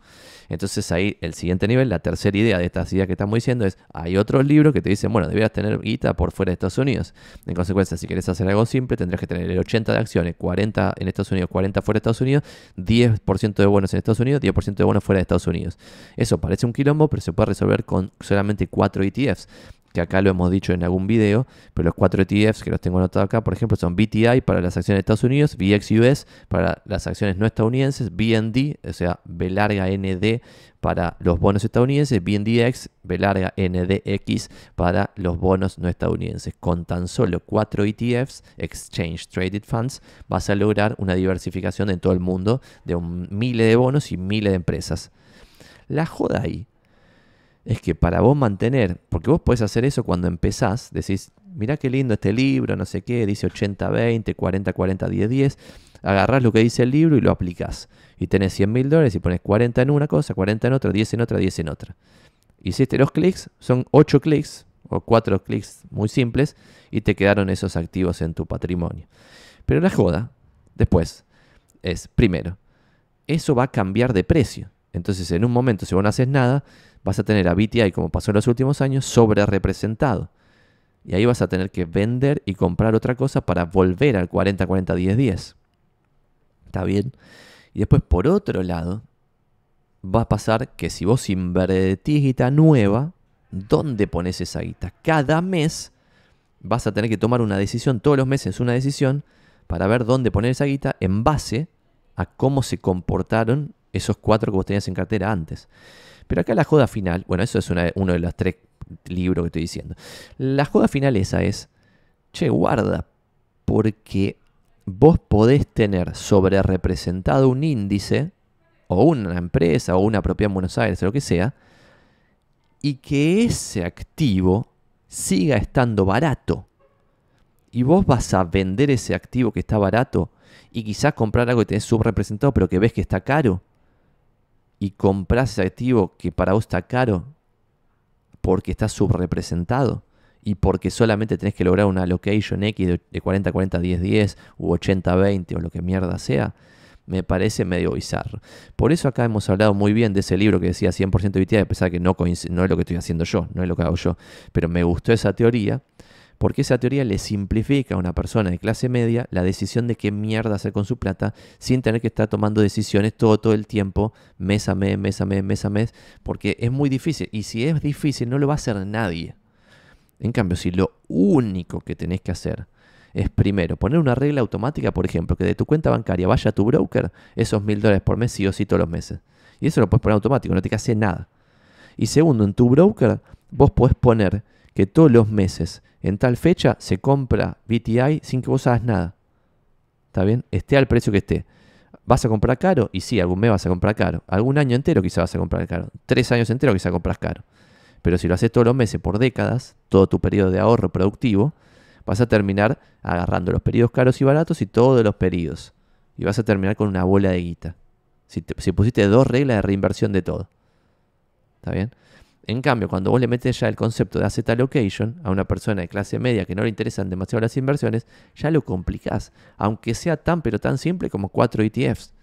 Entonces ahí el siguiente nivel, la tercera idea de estas ideas que estamos diciendo es, hay otros libros que te dicen, bueno, deberías tener guita por fuera de Estados Unidos. En consecuencia, si quieres hacer algo simple, tendrás que tener el 80 de acciones, 40 en Estados Unidos, 40 fuera de Estados Unidos, 10% de bonos en Estados Unidos, 10% de bonos fuera de Estados Unidos. Eso parece un quilombo, pero se puede resolver con solamente 4 ETFs que acá lo hemos dicho en algún video, pero los cuatro ETFs que los tengo anotados acá, por ejemplo, son BTI para las acciones de Estados Unidos, VXUS para las acciones no estadounidenses, BND, o sea, B larga ND para los bonos estadounidenses, BNDX, B larga NDX para los bonos no estadounidenses. Con tan solo cuatro ETFs, Exchange Traded Funds, vas a lograr una diversificación en todo el mundo de un, miles de bonos y miles de empresas. La joda ahí es que para vos mantener, porque vos podés hacer eso cuando empezás, decís, mirá qué lindo este libro, no sé qué, dice 80-20, 40-40-10-10, agarrás lo que dice el libro y lo aplicás. Y tenés 100 mil dólares y pones 40 en una cosa, 40 en otra, 10 en otra, 10 en otra. Hiciste los clics, son 8 clics o 4 clics muy simples y te quedaron esos activos en tu patrimonio. Pero la joda Después, es, primero, eso va a cambiar de precio. Entonces, en un momento, si vos no haces nada, vas a tener a BTI, como pasó en los últimos años, sobre representado. Y ahí vas a tener que vender y comprar otra cosa para volver al 40, 40, 10, 10. ¿Está bien? Y después, por otro lado, va a pasar que si vos invertís guita nueva, ¿dónde pones esa guita? Cada mes vas a tener que tomar una decisión, todos los meses una decisión, para ver dónde poner esa guita en base a cómo se comportaron esos cuatro que vos tenías en cartera antes. Pero acá la joda final, bueno, eso es uno de los tres libros que estoy diciendo. La joda final esa es, che, guarda, porque vos podés tener sobre representado un índice, o una empresa, o una propiedad en Buenos Aires, o lo que sea, y que ese activo siga estando barato. Y vos vas a vender ese activo que está barato y quizás comprar algo que tenés subrepresentado pero que ves que está caro. Y compras ese activo que para vos está caro porque está subrepresentado y porque solamente tenés que lograr una allocation X de 40-40-10-10 u 80-20 o lo que mierda sea, me parece medio bizarro. Por eso acá hemos hablado muy bien de ese libro que decía 100% de a pesar de que no, no es lo que estoy haciendo yo, no es lo que hago yo, pero me gustó esa teoría, porque esa teoría le simplifica a una persona de clase media la decisión de qué mierda hacer con su plata sin tener que estar tomando decisiones todo, todo el tiempo, mes a mes, mes a mes, mes a mes, porque es muy difícil. Y si es difícil, no lo va a hacer nadie. En cambio, si lo único que tenés que hacer es primero poner una regla automática, por ejemplo, que de tu cuenta bancaria vaya a tu broker esos mil dólares por mes sí o sí todos los meses. Y eso lo puedes poner automático, no te que hacer nada. Y segundo, en tu broker vos podés poner que todos los meses, en tal fecha, se compra BTI sin que vos hagas nada. ¿Está bien? Esté al precio que esté. ¿Vas a comprar caro? Y sí, algún mes vas a comprar caro. Algún año entero quizás vas a comprar caro. Tres años enteros quizás compras caro. Pero si lo haces todos los meses por décadas, todo tu periodo de ahorro productivo, vas a terminar agarrando los periodos caros y baratos y todos los periodos. Y vas a terminar con una bola de guita. Si, si pusiste dos reglas de reinversión de todo. ¿Está bien? En cambio, cuando vos le metes ya el concepto de asset allocation a una persona de clase media que no le interesan demasiado las inversiones, ya lo complicás, aunque sea tan pero tan simple como cuatro ETFs,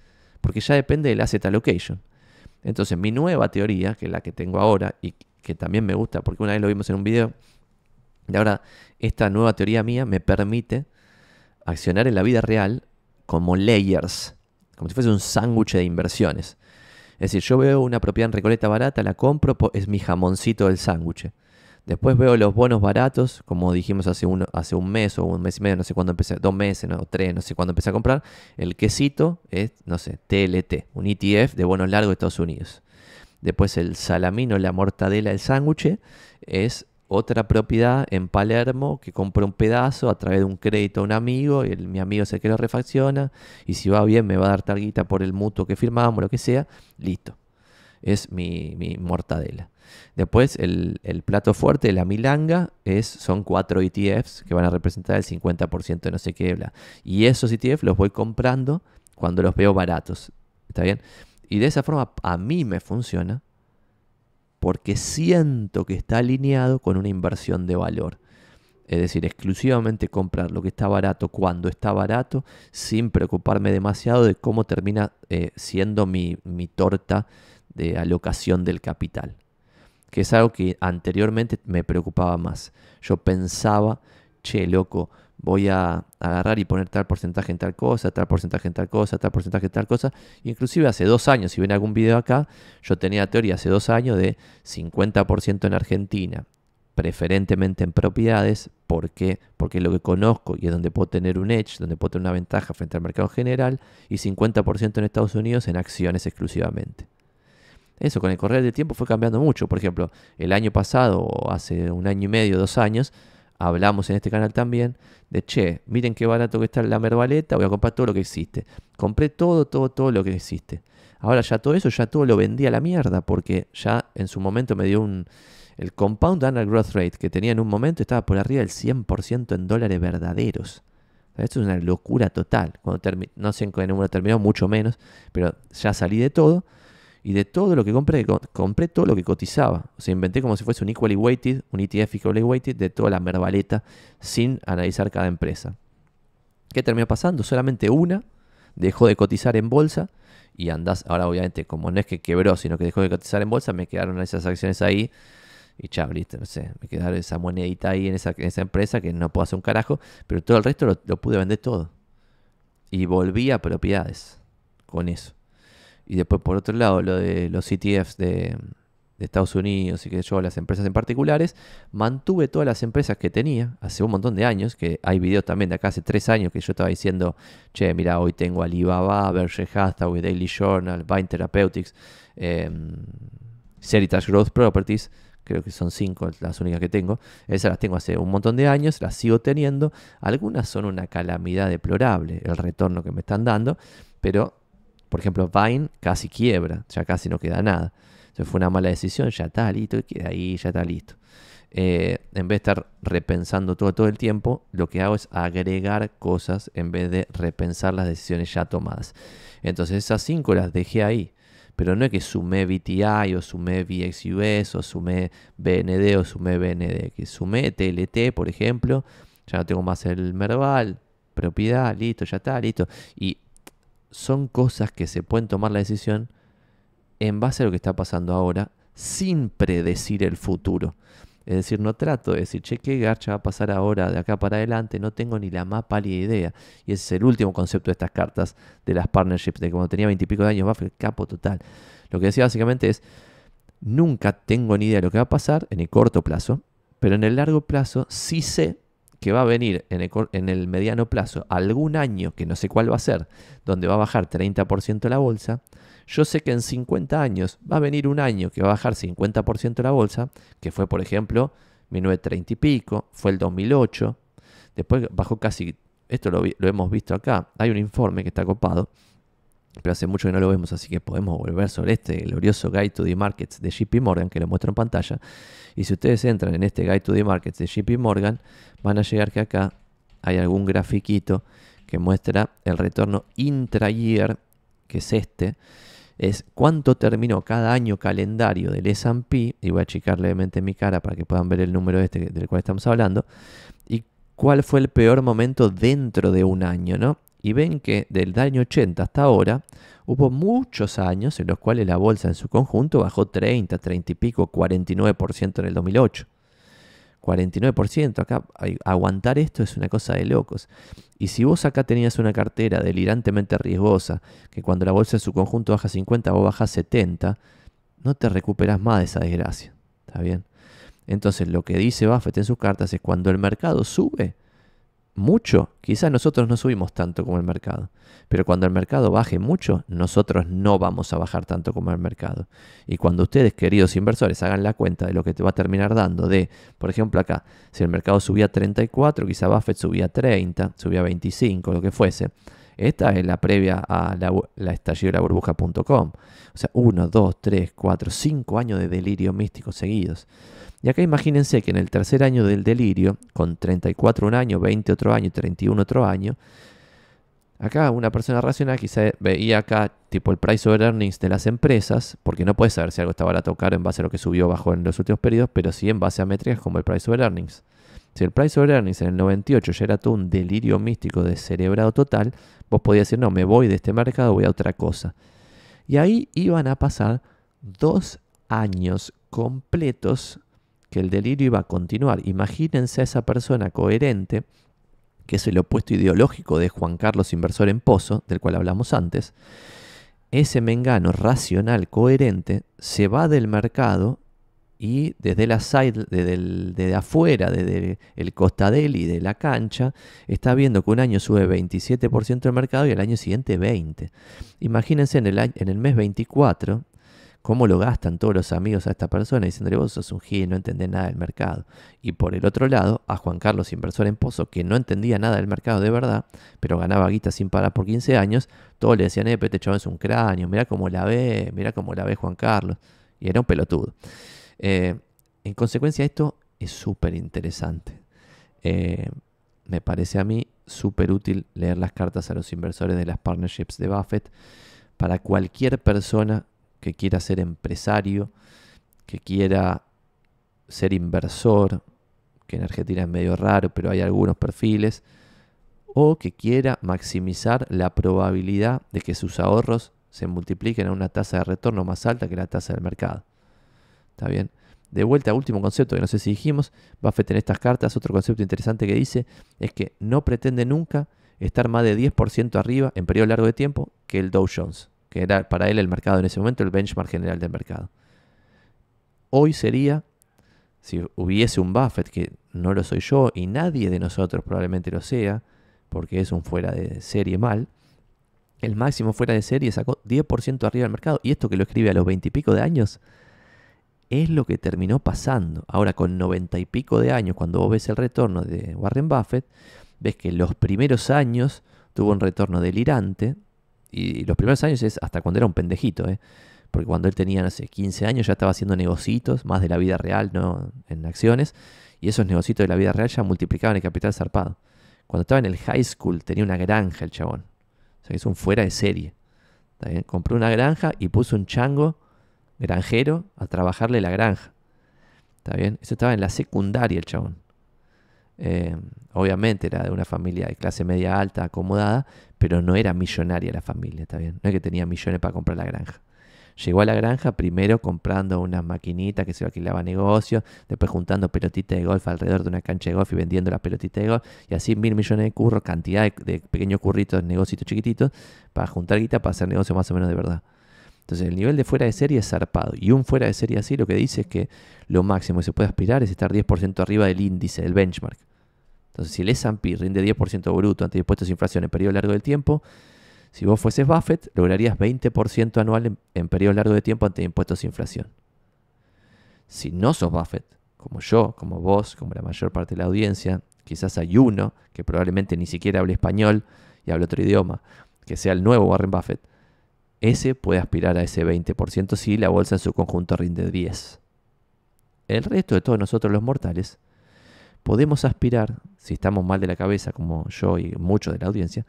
porque ya depende del asset allocation. Entonces, mi nueva teoría, que es la que tengo ahora y que también me gusta, porque una vez lo vimos en un video, y ahora esta nueva teoría mía me permite accionar en la vida real como layers, como si fuese un sándwich de inversiones. Es decir, yo veo una propiedad en Recoleta barata, la compro, es mi jamoncito del sándwich. Después veo los bonos baratos, como dijimos hace, hace un mes o un mes y medio, no sé cuándo empecé, dos meses, no, tres, no sé cuándo empecé a comprar. El quesito es, no sé, TLT, un ETF de bonos largos de Estados Unidos. Después el salamino, la mortadela, el sándwich es otra propiedad en Palermo que compra un pedazo a través de un crédito a un amigo, y mi amigo se que lo refacciona, y si va bien me va a dar targuita por el mutuo que firmamos, lo que sea, listo. Es mi, mortadela. Después el, plato fuerte, la milanga, es, son cuatro ETFs que van a representar el 50% de no sé qué. Bla. Y esos ETFs los voy comprando cuando los veo baratos. ¿Está bien? Y de esa forma a mí me funciona porque siento que está alineado con una inversión de valor. Es decir, exclusivamente comprar lo que está barato cuando está barato, sin preocuparme demasiado de cómo termina eh, siendo mi, mi torta de alocación del capital. Que es algo que anteriormente me preocupaba más. Yo pensaba, che, loco, voy a agarrar y poner tal porcentaje en tal cosa, tal porcentaje en tal cosa, tal porcentaje en tal cosa. Inclusive hace dos años, si ven algún video acá, yo tenía teoría hace dos años de 50% en Argentina, preferentemente en propiedades. Porque es lo que conozco y es donde puedo tener un edge, donde puedo tener una ventaja frente al mercado general, y 50% en Estados Unidos en acciones exclusivamente. Eso con el correr del tiempo fue cambiando mucho. Por ejemplo, el año pasado, o hace un año y medio, dos años, hablamos en este canal también de, che, miren qué barato que está la mervaleta, voy a comprar todo lo que existe. Compré todo, todo, todo lo que existe. Ahora ya todo eso, ya todo lo vendí a la mierda, porque ya en su momento me dio un... El compound annual growth rate que tenía en un momento estaba por arriba del 100% en dólares verdaderos. Esto es una locura total. Cuando no sé en qué número terminó, mucho menos, pero ya salí de todo y de todo lo que compré, compré todo lo que cotizaba. O sea, inventé como si fuese un equally weighted, un ETF equally weighted de toda la mervaleta sin analizar cada empresa. ¿Qué terminó pasando? Solamente una dejó de cotizar en bolsa y andás, ahora obviamente como no es que quebró, sino que dejó de cotizar en bolsa, me quedaron esas acciones ahí y chao, listo, no sé, me quedaron esa monedita ahí en esa, esa empresa que no puedo hacer un carajo, pero todo el resto lo, lo pude vender todo. Y volví a propiedades con eso. Y después por otro lado, lo de los ETFs de, Estados Unidos y que yo, las empresas en particulares, mantuve todas las empresas que tenía hace un montón de años, que hay videos también de acá hace tres años que yo estaba diciendo, che, mira, hoy tengo Alibaba, Berkshire Hathaway, Daily Journal, Vine Therapeutics, eh, Growth Properties, creo que son cinco las únicas que tengo. Esas las tengo hace un montón de años, las sigo teniendo. Algunas son una calamidad deplorable, el retorno que me están dando, pero, por ejemplo, Vine casi quiebra, ya casi no queda nada fue una mala decisión, ya está listo, queda ahí, ya está listo. Eh, en vez de estar repensando todo, todo el tiempo, lo que hago es agregar cosas en vez de repensar las decisiones ya tomadas. Entonces esas cinco las dejé ahí. Pero no es que sumé VTI o sumé VXUS o sumé BND o sumé BND. Que sumé TLT, por ejemplo. Ya no tengo más el Merval. Propiedad, listo, ya está, listo. Y son cosas que se pueden tomar la decisión en base a lo que está pasando ahora, sin predecir el futuro. Es decir, no trato de decir, che, ¿qué garcha va a pasar ahora de acá para adelante? No tengo ni la más pálida idea. Y ese es el último concepto de estas cartas, de las partnerships, de cuando tenía veintipico de años, Buffett, capo total. Lo que decía básicamente es, nunca tengo ni idea de lo que va a pasar en el corto plazo, pero en el largo plazo sí sé que va a venir en el, mediano plazo algún año, que no sé cuál va a ser, donde va a bajar 30% la bolsa, yo sé que en 50 años va a venir un año que va a bajar 50% la bolsa, que fue por ejemplo 1930 y pico, fue el 2008, después bajó casi, esto lo, hemos visto acá, hay un informe que está copado, pero hace mucho que no lo vemos, así que podemos volver sobre este glorioso Guide to the Markets de JP Morgan, que lo muestro en pantalla. Y si ustedes entran en este Guide to the Markets de JP Morgan, van a llegar que acá hay algún grafiquito que muestra el retorno intra-year, que es este, es cuánto terminó cada año calendario del S&P, y voy a achicar levemente mi cara para que puedan ver el número este del cual estamos hablando, y cuál fue el peor momento dentro de un año, ¿no? Y ven que del año 80 hasta ahora hubo muchos años en los cuales la bolsa en su conjunto bajó 30, 30 y pico, 49% en el 2008. 49%. Acá aguantar esto es una cosa de locos. Y si vos acá tenías una cartera delirantemente riesgosa, que cuando la bolsa en su conjunto baja 50 o baja 70, no te recuperas más de esa desgracia. ¿Está bien? Entonces lo que dice Buffett en sus cartas es cuando el mercado sube, mucho, quizás nosotros no subimos tanto como el mercado, pero cuando el mercado baje mucho, nosotros no vamos a bajar tanto como el mercado. Y cuando ustedes, queridos inversores, hagan la cuenta de lo que te va a terminar dando de, por ejemplo acá, si el mercado subía 34, quizá Buffett subía 30, subía 25, lo que fuese. Esta es la previa a la, la estallido de la burbuja.com. O sea, 1, 2, 3, 4, 5 años de delirio místico seguidos. Y acá imagínense que en el tercer año del delirio, con 34 un año, 20 otro año, 31 otro año, acá una persona racional quizá veía acá tipo el price over earnings de las empresas, porque no puede saber si algo está barato o caro en base a lo que subió o bajó en los últimos periodos, pero sí en base a métricas como el price over earnings. Si el price over earnings en el 98 ya era todo un delirio místico de cerebrado total, vos podías decir, no, me voy de este mercado, voy a otra cosa. Y ahí iban a pasar dos años completos el delirio iba a continuar. Imagínense a esa persona coherente, que es el opuesto ideológico de Juan Carlos Inversor en Pozo, del cual hablamos antes. Ese mengano racional, coherente, se va del mercado y desde la side, desde, afuera, desde el costadel y de la cancha, está viendo que un año sube 27% del mercado y al año siguiente 20%. Imagínense en el, en el mes 24, cómo lo gastan todos los amigos a esta persona diciéndole vos sos un gil, no entendés nada del mercado. Y por el otro lado, a Juan Carlos, inversor en Pozo, que no entendía nada del mercado de verdad, pero ganaba guita sin parar por 15 años, todos le decían, eh, este chaval es un cráneo, mira cómo la ve, mira cómo la ve Juan Carlos. Y era un pelotudo. Eh, en consecuencia, esto es súper interesante. Eh, me parece a mí súper útil leer las cartas a los inversores de las partnerships de Buffett para cualquier persona que quiera ser empresario, que quiera ser inversor, que en Argentina es medio raro, pero hay algunos perfiles, o que quiera maximizar la probabilidad de que sus ahorros se multipliquen a una tasa de retorno más alta que la tasa del mercado. ¿Está bien? De vuelta, último concepto que no sé si dijimos, Buffett en estas cartas, otro concepto interesante que dice es que no pretende nunca estar más de 10% arriba en periodo largo de tiempo que el Dow Jones, que era para él el mercado en ese momento, el benchmark general del mercado. Hoy sería, si hubiese un Buffett, que no lo soy yo y nadie de nosotros probablemente lo sea, porque es un fuera de serie mal, el máximo fuera de serie sacó 10% arriba del mercado. Y esto que lo escribe a los 20 y pico de años, es lo que terminó pasando. Ahora, con 90 y pico de años, cuando vos ves el retorno de Warren Buffett, ves que los primeros años tuvo un retorno delirante. Y los primeros años es hasta cuando era un pendejito, ¿eh? porque cuando él tenía, no sé, 15 años ya estaba haciendo negocitos, más de la vida real, no en acciones, y esos negocitos de la vida real ya multiplicaban el capital zarpado. Cuando estaba en el high school tenía una granja el chabón. O sea, es un fuera de serie. Compró una granja y puso un chango granjero a trabajarle la granja. ¿Está bien? Eso estaba en la secundaria el chabón. Eh, obviamente era de una familia de clase media alta, acomodada, pero no era millonaria la familia, ¿está bien? No es que tenía millones para comprar la granja. Llegó a la granja primero comprando unas maquinitas que se alquilaba negocio, después juntando pelotitas de golf alrededor de una cancha de golf y vendiendo las pelotitas de golf, y así mil millones de curros, cantidad de, pequeños curritos, negocios chiquititos, para juntar guita para hacer negocio más o menos de verdad. Entonces el nivel de fuera de serie es zarpado. Y un fuera de serie así lo que dice es que lo máximo que se puede aspirar es estar 10% arriba del índice, del benchmark. Entonces si el S&P rinde 10% bruto ante impuestos de inflación en periodo largo del tiempo, si vos fueses Buffett, lograrías 20% anual en, periodo largo de tiempo ante impuestos de inflación. Si no sos Buffett, como yo, como vos, como la mayor parte de la audiencia, quizás hay uno que probablemente ni siquiera hable español y hable otro idioma, que sea el nuevo Warren Buffett, ese puede aspirar a ese 20% si la bolsa en su conjunto rinde 10. El resto de todos nosotros los mortales podemos aspirar, si estamos mal de la cabeza como yo y muchos de la audiencia,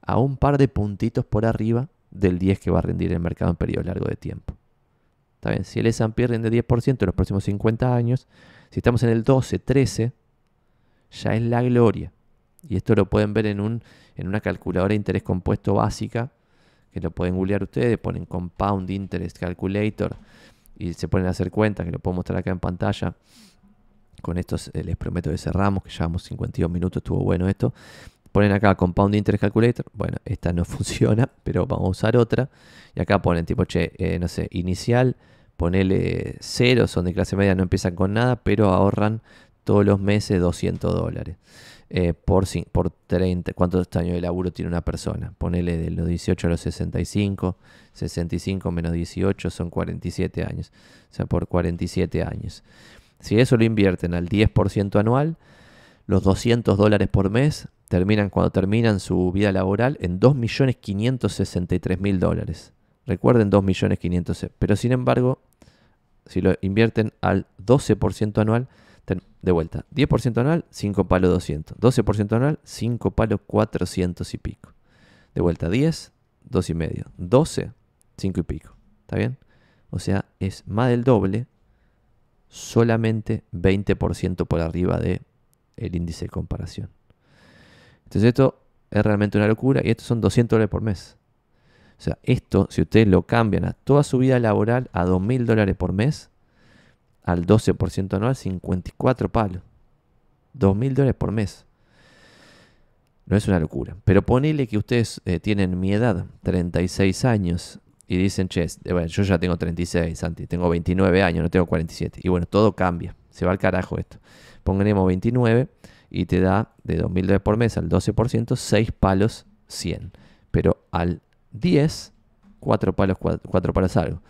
a un par de puntitos por arriba del 10 que va a rendir el mercado en periodo largo de tiempo. Está bien, si el S&P rinde 10% en los próximos 50 años, si estamos en el 12, 13, ya es la gloria. Y esto lo pueden ver en, un, en una calculadora de interés compuesto básica, que lo pueden googlear ustedes, ponen Compound Interest Calculator y se ponen a hacer cuentas, que lo puedo mostrar acá en pantalla. Con estos eh, les prometo que cerramos, que llevamos 52 minutos, estuvo bueno esto. Ponen acá Compound Interest Calculator. Bueno, esta no funciona, pero vamos a usar otra. Y acá ponen tipo, che, eh, no sé, inicial, ponele cero, son de clase media, no empiezan con nada, pero ahorran todos los meses 200 dólares. Eh, por, por 30, ¿cuántos años de laburo tiene una persona? Ponele de los 18 a los 65, 65 menos 18 son 47 años, o sea, por 47 años. Si eso lo invierten al 10% anual, los 200 dólares por mes terminan cuando terminan su vida laboral en 2.563.000 dólares. Recuerden 2.500.000. Pero sin embargo, si lo invierten al 12% anual, de vuelta, 10% anual, 5 palos 200. 12% anual, 5 palos 400 y pico. De vuelta, 10, 2 y medio. 12, 5 y pico. ¿Está bien? O sea, es más del doble, solamente 20% por arriba del el índice de comparación. Entonces esto es realmente una locura y estos son 200 dólares por mes. O sea, esto, si ustedes lo cambian a toda su vida laboral a 2.000 dólares por mes, al 12% anual, 54 palos. 2.000 dólares por mes. No es una locura. Pero ponele que ustedes eh, tienen mi edad, 36 años, y dicen, che, bueno, yo ya tengo 36, Santi, tengo 29 años, no tengo 47. Y bueno, todo cambia. Se va al carajo esto. Ponganemos 29 y te da de 2.000 dólares por mes al 12%, 6 palos 100. Pero al 10, 4 palos, 4, palos algo.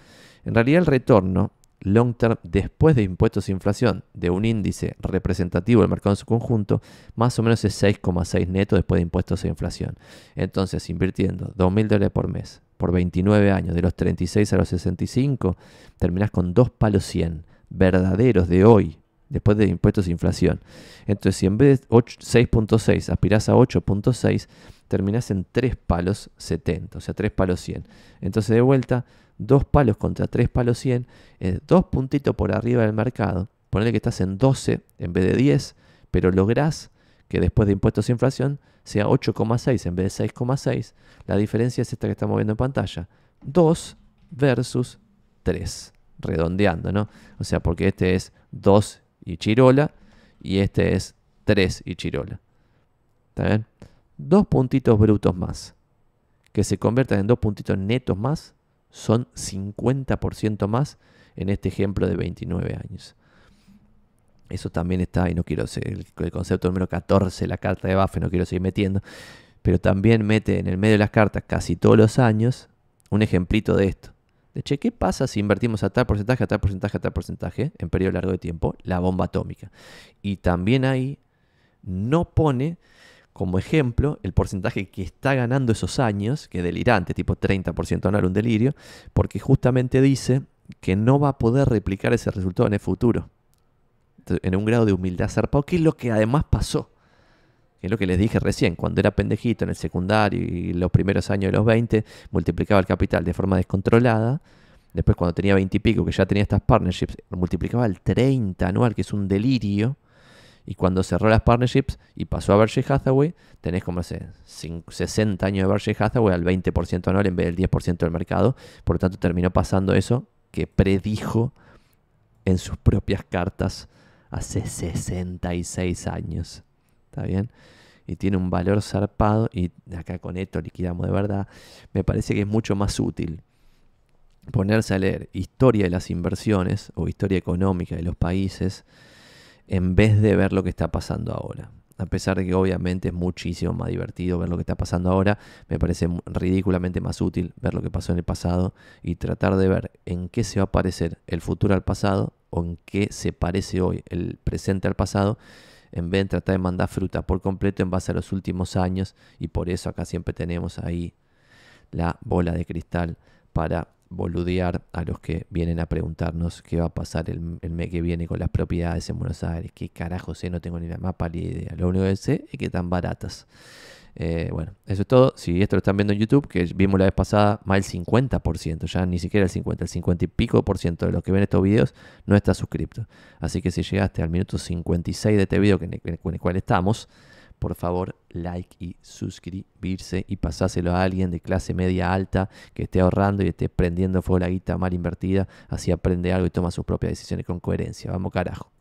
En realidad el retorno long term después de impuestos e inflación de un índice representativo del mercado en su conjunto, más o menos es 6,6 neto después de impuestos e inflación. Entonces, invirtiendo 2.000 dólares por mes por 29 años, de los 36 a los 65, terminás con 2 palos 100 verdaderos de hoy, después de impuestos e inflación. Entonces, si en vez de 6.6 aspirás a 8.6, terminás en 3 palos 70, o sea, 3 palos 100. Entonces, de vuelta, 2 palos contra 3 palos 100 es 2 puntitos por arriba del mercado. Ponele que estás en 12 en vez de 10, pero lográs que después de impuestos e inflación sea 8,6 en vez de 6,6. La diferencia es esta que estamos viendo en pantalla. 2 versus 3, redondeando, ¿no? O sea, porque este es 2 y chirola y este es 3 y chirola. ¿Está bien? Dos puntitos brutos más, que se conviertan en dos puntitos netos más, son 50% más en este ejemplo de 29 años. Eso también está, y no quiero ser el, concepto número 14, la carta de Buffett, no quiero seguir metiendo, pero también mete en el medio de las cartas casi todos los años un ejemplito de esto. De che, ¿qué pasa si invertimos a tal porcentaje, a tal porcentaje, a tal porcentaje en periodo largo de tiempo? La bomba atómica. Y también ahí no pone como ejemplo el porcentaje que está ganando esos años, que es delirante, tipo 30% anual, un delirio, porque justamente dice que no va a poder replicar ese resultado en el futuro. En un grado de humildad zarpado, que es lo que además pasó. Que es lo que les dije recién, cuando era pendejito en el secundario y los primeros años de los 20, multiplicaba el capital de forma descontrolada. Después cuando tenía 20 y pico, que ya tenía estas partnerships, multiplicaba el 30 anual, que es un delirio. Y cuando cerró las partnerships y pasó a Berkshire Hathaway, tenés como hace 60 años de Berkshire Hathaway al 20% anual en vez del 10% del mercado. Por lo tanto, terminó pasando eso que predijo en sus propias cartas hace 66 años. ¿Está bien? Y tiene un valor zarpado y acá con esto liquidamos de verdad. Me parece que es mucho más útil ponerse a leer historia de las inversiones o historia económica de los países en vez de ver lo que está pasando ahora. A pesar de que obviamente es muchísimo más divertido ver lo que está pasando ahora, me parece ridículamente más útil ver lo que pasó en el pasado y tratar de ver en qué se va a parecer el futuro al pasado o en qué se parece hoy el presente al pasado, en vez de tratar de mandar fruta por completo en base a los últimos años y por eso acá siempre tenemos ahí la bola de cristal para boludear a los que vienen a preguntarnos qué va a pasar el, mes que viene con las propiedades en Buenos Aires. ¿Qué carajo sé? No tengo ni la más pálida idea. Lo único que sé es que están baratas. Eh, bueno, eso es todo. Si esto lo están viendo en YouTube, que vimos la vez pasada, más del 50%, ya ni siquiera el 50, el 50 y pico por ciento de los que ven estos videos no está suscrito. Así que si llegaste al minuto 56 de este video con el cual estamos, por favor, like y suscribirse y pasáselo a alguien de clase media alta que esté ahorrando y esté prendiendo fuego la guita mal invertida, así aprende algo y toma sus propias decisiones con coherencia. Vamos carajo.